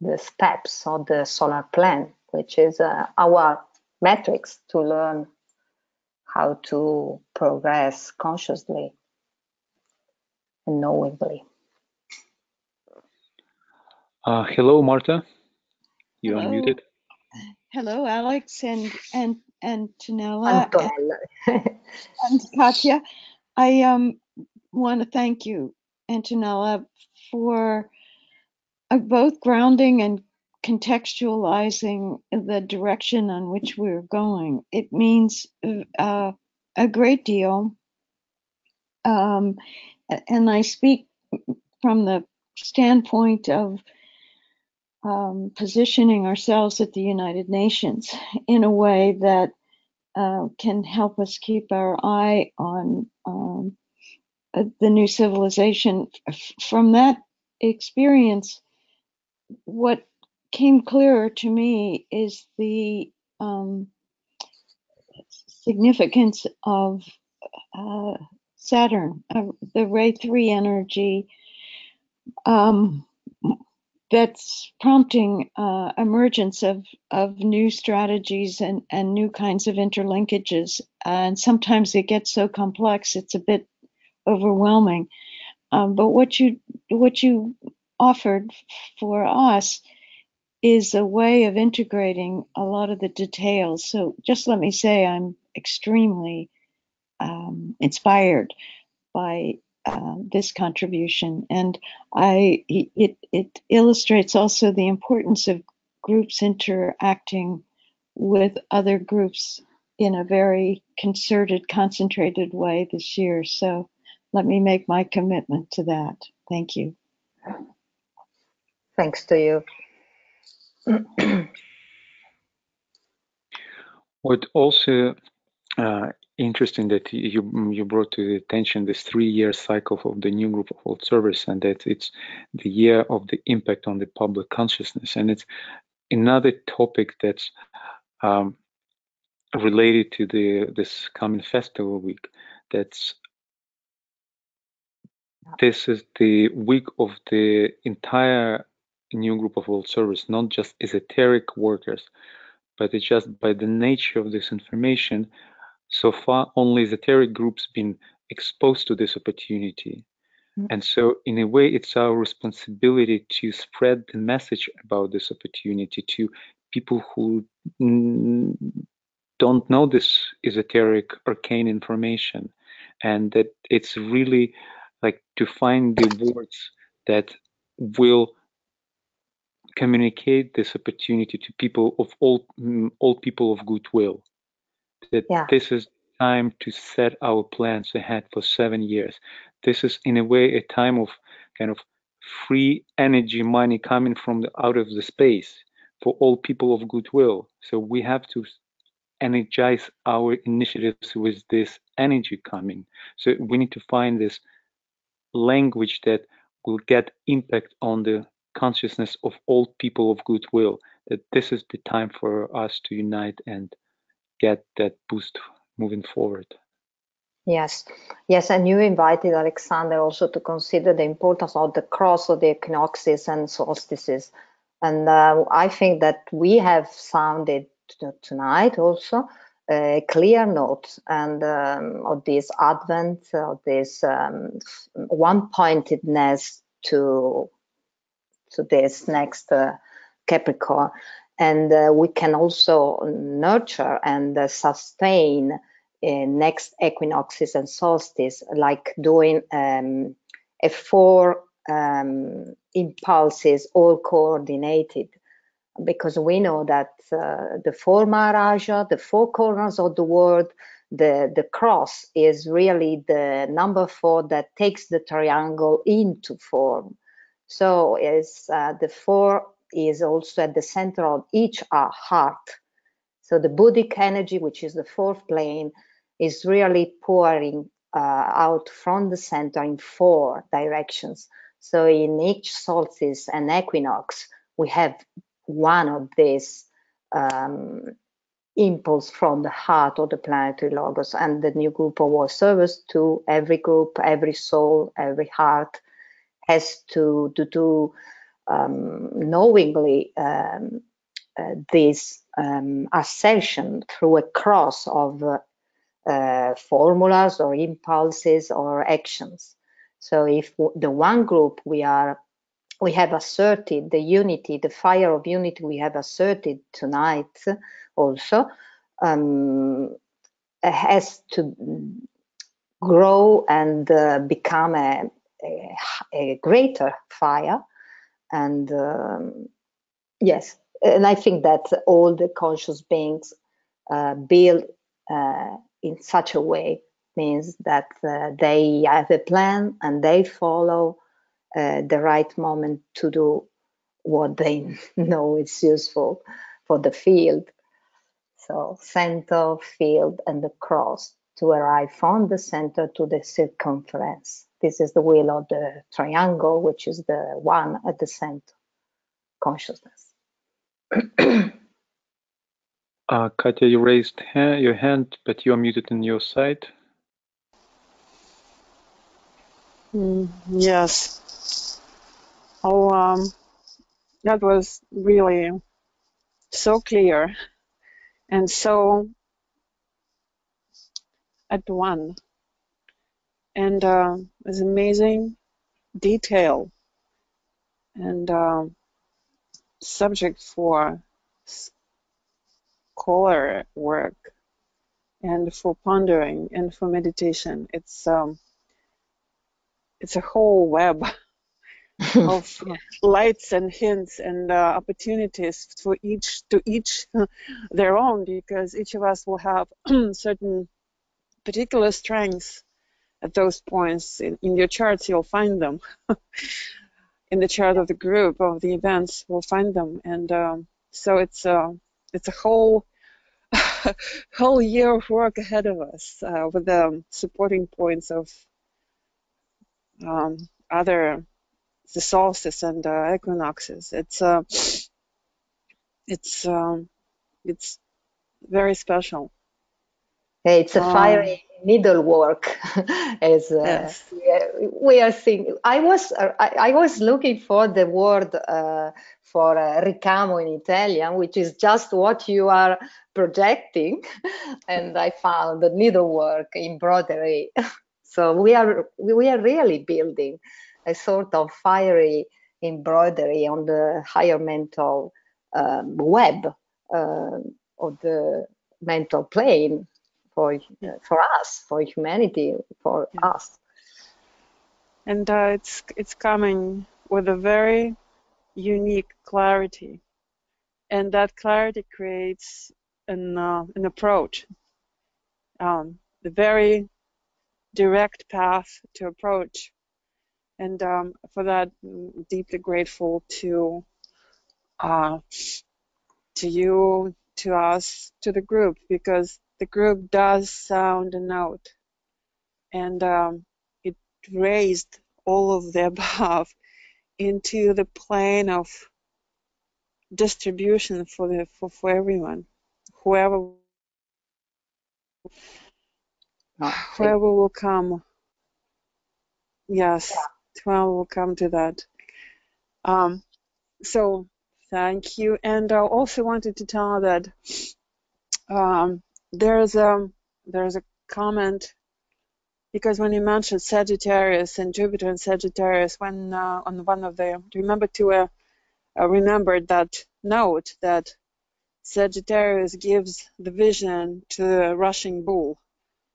the steps of the solar plan, which is uh, our metrics to learn how to progress consciously and knowingly. Uh, hello, Marta. You Hello. unmuted. Hello, Alex and and and Janella and, Antonella. and Katya. I um want to thank you, Antonella, for uh, both grounding and contextualizing the direction on which we're going. It means uh, a great deal. Um, and I speak from the standpoint of um, positioning ourselves at the United Nations in a way that uh, can help us keep our eye on um, uh, the new civilization. From that experience, what came clearer to me is the um, significance of uh, Saturn, uh, the Ray 3 energy um, that's prompting uh, emergence of, of new strategies and, and new kinds of interlinkages. And sometimes it gets so complex, it's a bit overwhelming. Um, but what you what you offered for us is a way of integrating a lot of the details. So just let me say I'm extremely um, inspired by uh, this contribution, and I it it illustrates also the importance of groups interacting with other groups in a very concerted, concentrated way this year. So let me make my commitment to that. Thank you. Thanks to you. (clears throat) What also uh, interesting that you you brought to the attention this three-year cycle of the new group of world servers, and that it's the year of the impact on the public consciousness, and it's another topic that's um, related to the this coming festival week. That's this is the week of the entire new group of world servers, not just esoteric workers, but it's just by the nature of this information. So far, only esoteric groups been exposed to this opportunity. Mm. And so, in a way, it's our responsibility to spread the message about this opportunity to people who mm, don't know this esoteric arcane information. And that it's really like to find the words that will communicate this opportunity to people of all mm, all people of goodwill that Yeah. this is time to set our plans ahead for seven years. This is in a way a time of kind of free energy money coming from the out of the space for all people of goodwill. So we have to energize our initiatives with this energy coming. So we need to find this language that will get impact on the consciousness of all people of goodwill that this is the time for us to unite and get that boost moving forward. Yes, yes, and you invited Alexander also to consider the importance of the cross of the equinoxes and solstices. And uh, I think that we have sounded tonight also a clear note and um, of this advent, of this um, one-pointedness to to this next uh, Capricorn, and uh, we can also nurture and uh, sustain uh, next equinoxes and solstice, like doing um, a four um, impulses all coordinated, because we know that uh, the four Maharaja, the four corners of the world, the the cross is really the number four that takes the triangle into form. So is uh, the four is also at the center of each uh, heart. So the Buddhic energy, which is the fourth plane, is really pouring uh, out from the center in four directions. So in each solstice and equinox, we have one of these um, impulse from the heart of the planetary logos and the new group of world servers to every group, every soul, every heart has to to do um, knowingly um, uh, this um, ascension through a cross of uh, formulas or impulses or actions. So if the one group we are we have asserted the unity, the fire of unity we have asserted tonight also um, has to grow and uh, become a, a, a greater fire. And um, yes, and I think that all the conscious beings uh, build uh, in such a way means that uh, they have a plan and they follow uh, the right moment to do what they (laughs) know is useful for the field. So center, field, and the cross to arrive from the center to the circumference. This is the wheel of the triangle, which is the one at the center, consciousness. (clears throat) uh, Katya, you raised hand, your hand, but you are muted on your side. Mm, yes. Oh, um, that was really so clear and so at one and uh, with amazing detail and uh, subject for scholar work and for pondering and for meditation. It's um, it's a whole web (laughs) of lights and hints and uh, opportunities for each to each their own because each of us will have (clears throat) certain particular strengths at those points in, in your charts you'll find them (laughs) in the chart of the group of the events we'll find them and um, so it's a uh, it's a whole (laughs) whole year of work ahead of us uh, with the supporting points of um, other the solstice and uh, equinoxes. It's uh, (sniffs) it's um, it's very special. Hey, it's a um, fiery needlework, (laughs) as uh, yes. we are seeing. I was I, I, was looking for the word uh, for uh, ricamo in Italian, which is just what you are projecting, (laughs) and I found the needlework embroidery. (laughs) so we are we are really building a sort of fiery embroidery on the higher mental um, web uh, of the mental plane for for us, for humanity, for yeah. us. And uh, it's it's coming with a very unique clarity, and that clarity creates an uh, an approach, um, the very direct path to approach and um, for that, I'm deeply grateful to uh, to you, to us, to the group, because the group does sound a note, and um, it raised all of the (laughs) above into the plane of distribution for the for, for everyone, whoever (sighs) whoever will come. Yes. Well, we'll come to that. Um, so thank you. And I also wanted to tell that um, there's a there's a comment because when you mentioned Sagittarius and Jupiter and Sagittarius, when uh, on one of the remember to uh, uh, remember that note that Sagittarius gives the vision to the rushing bull.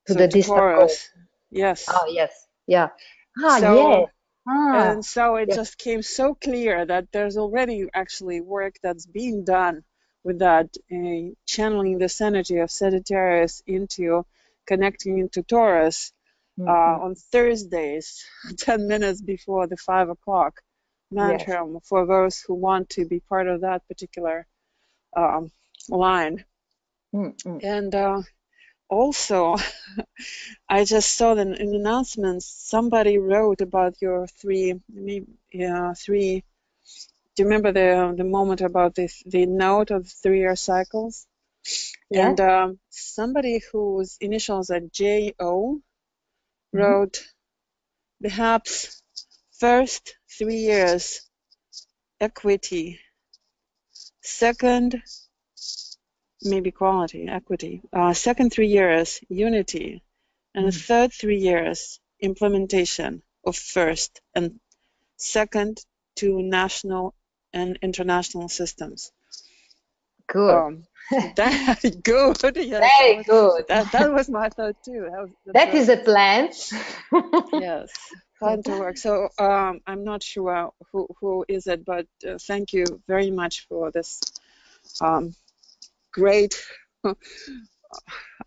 To so the distant Yes. Oh yes, yeah. Ah so, yeah. Ah, and so it just came so clear that there's already actually work that's being done with that, uh, channeling this energy of Sagittarius into connecting into Taurus uh, mm-hmm. uh, on Thursdays, (laughs) 10 minutes before the 5 o'clock mantra yes. for those who want to be part of that particular um, line. Mm-hmm. And uh, also, (laughs) I just saw that in announcements somebody wrote about your three, maybe yeah, three. Do you remember the the moment about this the note of three-year cycles? Yeah. And um, somebody whose initials are J O mm-hmm. wrote, mm-hmm. perhaps first three years equity, second maybe quality, equity. Uh, second three years, unity. And mm. third three years, implementation of first and second to national and international systems. Good. Um, (laughs) that, (laughs) good. Yes, Very was, good. That, that was my thought too. That, was, that is a plan. (laughs) yes, plan to work. So um, I'm not sure who, who is it, but uh, thank you very much for this um, great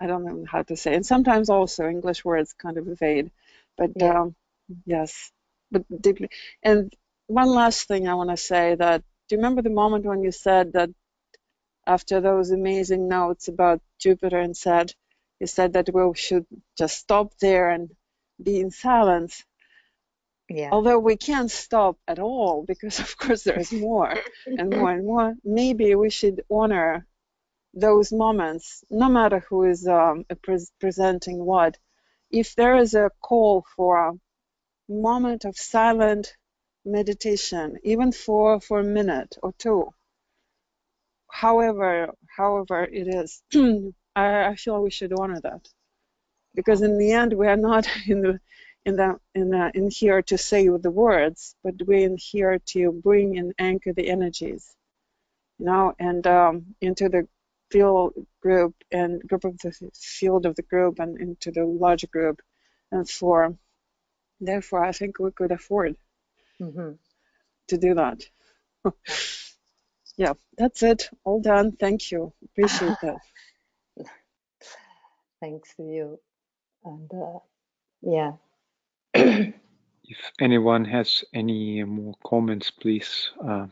I don't know how to say, and sometimes also English words kind of evade, but yeah. um, yes, but deeply. And one last thing I want to say that do you remember the moment when you said that after those amazing notes about Jupiter and said, you said that we should just stop there and be in silence. Yeah. Although we can't stop at all because, of course, there's more and more and more. Maybe we should honor those moments, no matter who is um, pre- presenting what. If there is a call for a moment of silent meditation, even for for a minute or two, however however it is, (clears throat) I, I feel we should honor that. Because in the end we are not (laughs) in the in the in the, in here to say the words, but we're in here to bring and anchor the energies, you know, and um, into the field group and group of the field of the group and into the larger group, and for therefore I think we could afford hmm to do that. (laughs) yeah, that's it. All done. Thank you. Appreciate that. (laughs) Thanks to you. And uh, yeah. (clears throat) If anyone has any more comments, please uh,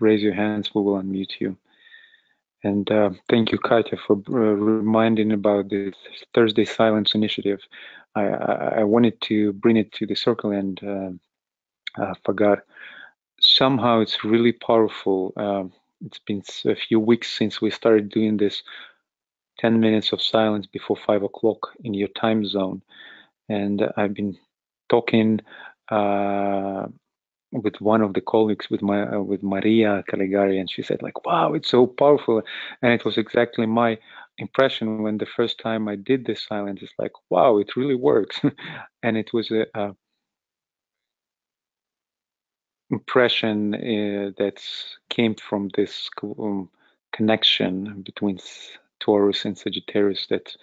raise your hands. We will unmute you. And uh, thank you, Katya, for uh, reminding about the Thursday Silence Initiative. I, I, I wanted to bring it to the circle and uh, uh, forgot. Somehow it's really powerful. Um, it's been a few weeks since we started doing this 10 minutes of silence before 5 o'clock in your time zone. And I've been talking uh, with one of the colleagues, with my uh, with Maria Caligari, and she said like, "Wow, it's so powerful," and it was exactly my impression when the first time I did this silence. It's like, "Wow, it really works," (laughs) and it was a, a impression uh, that came from this um, connection between Taurus and Sagittarius that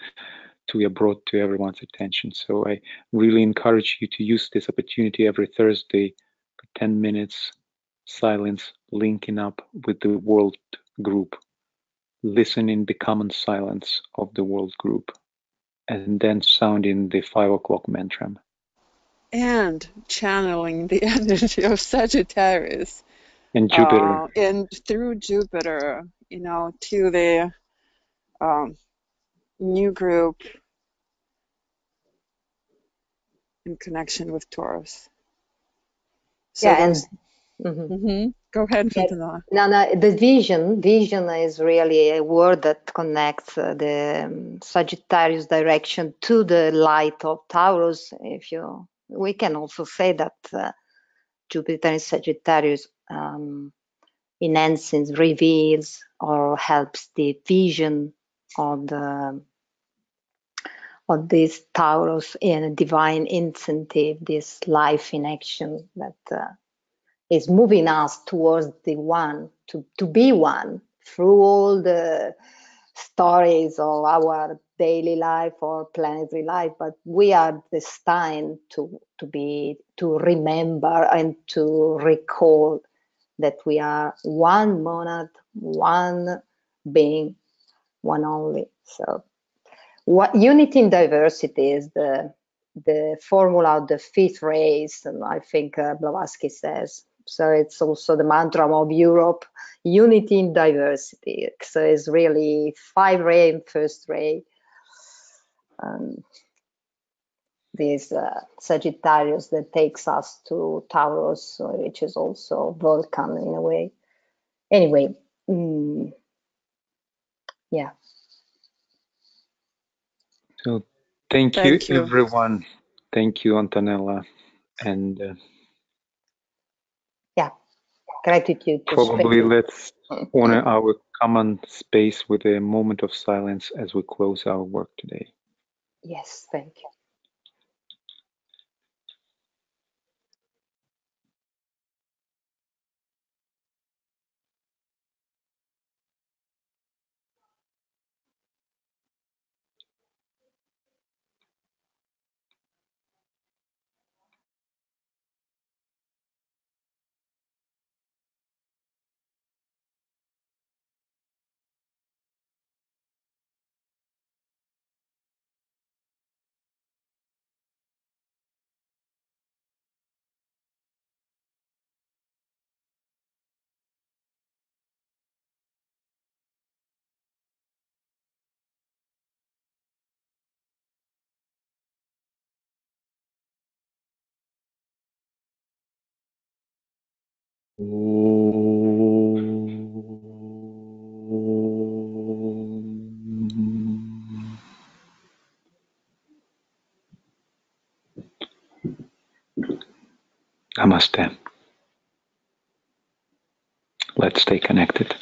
be brought to everyone's attention. So I really encourage you to use this opportunity every Thursday for 10 minutes silence, linking up with the world group, listening the common silence of the world group, and then sounding the five o'clock mantra. And channeling the (laughs) energy of Sagittarius And Jupiter. uh, and through Jupiter, you know, to the um, new group in connection with Taurus. So yeah. And those- mhm. Mhm. Go ahead, Yeah. Fatima. No, no, the vision, vision is really a word that connects uh, the um, Sagittarius direction to the light of Taurus. If you, we can also say that uh, Jupiter in Sagittarius um, enhances, reveals, or helps the vision of the of this Taurus in a divine incentive, this life in action that. Uh, is moving us towards the one to, to be one through all the stories of our daily life or planetary life but we are destined to to be to remember and to recall that we are one monad one being one only so what unity in diversity is the the formula of the fifth race and i think uh, blavatsky says so it's also the mantra of Europe, unity in diversity. So it's really five ray and first ray. Um, this uh, Sagittarius that takes us to Taurus, which is also Vulcan in a way. Anyway, mm, yeah. So thank, Thank you, you. everyone. Thank you, Antonella. And uh, Gratitude to probably space. let's honor our common space with a moment of silence as we close our work today. Yes, thank you. Namaste. Let's stay connected.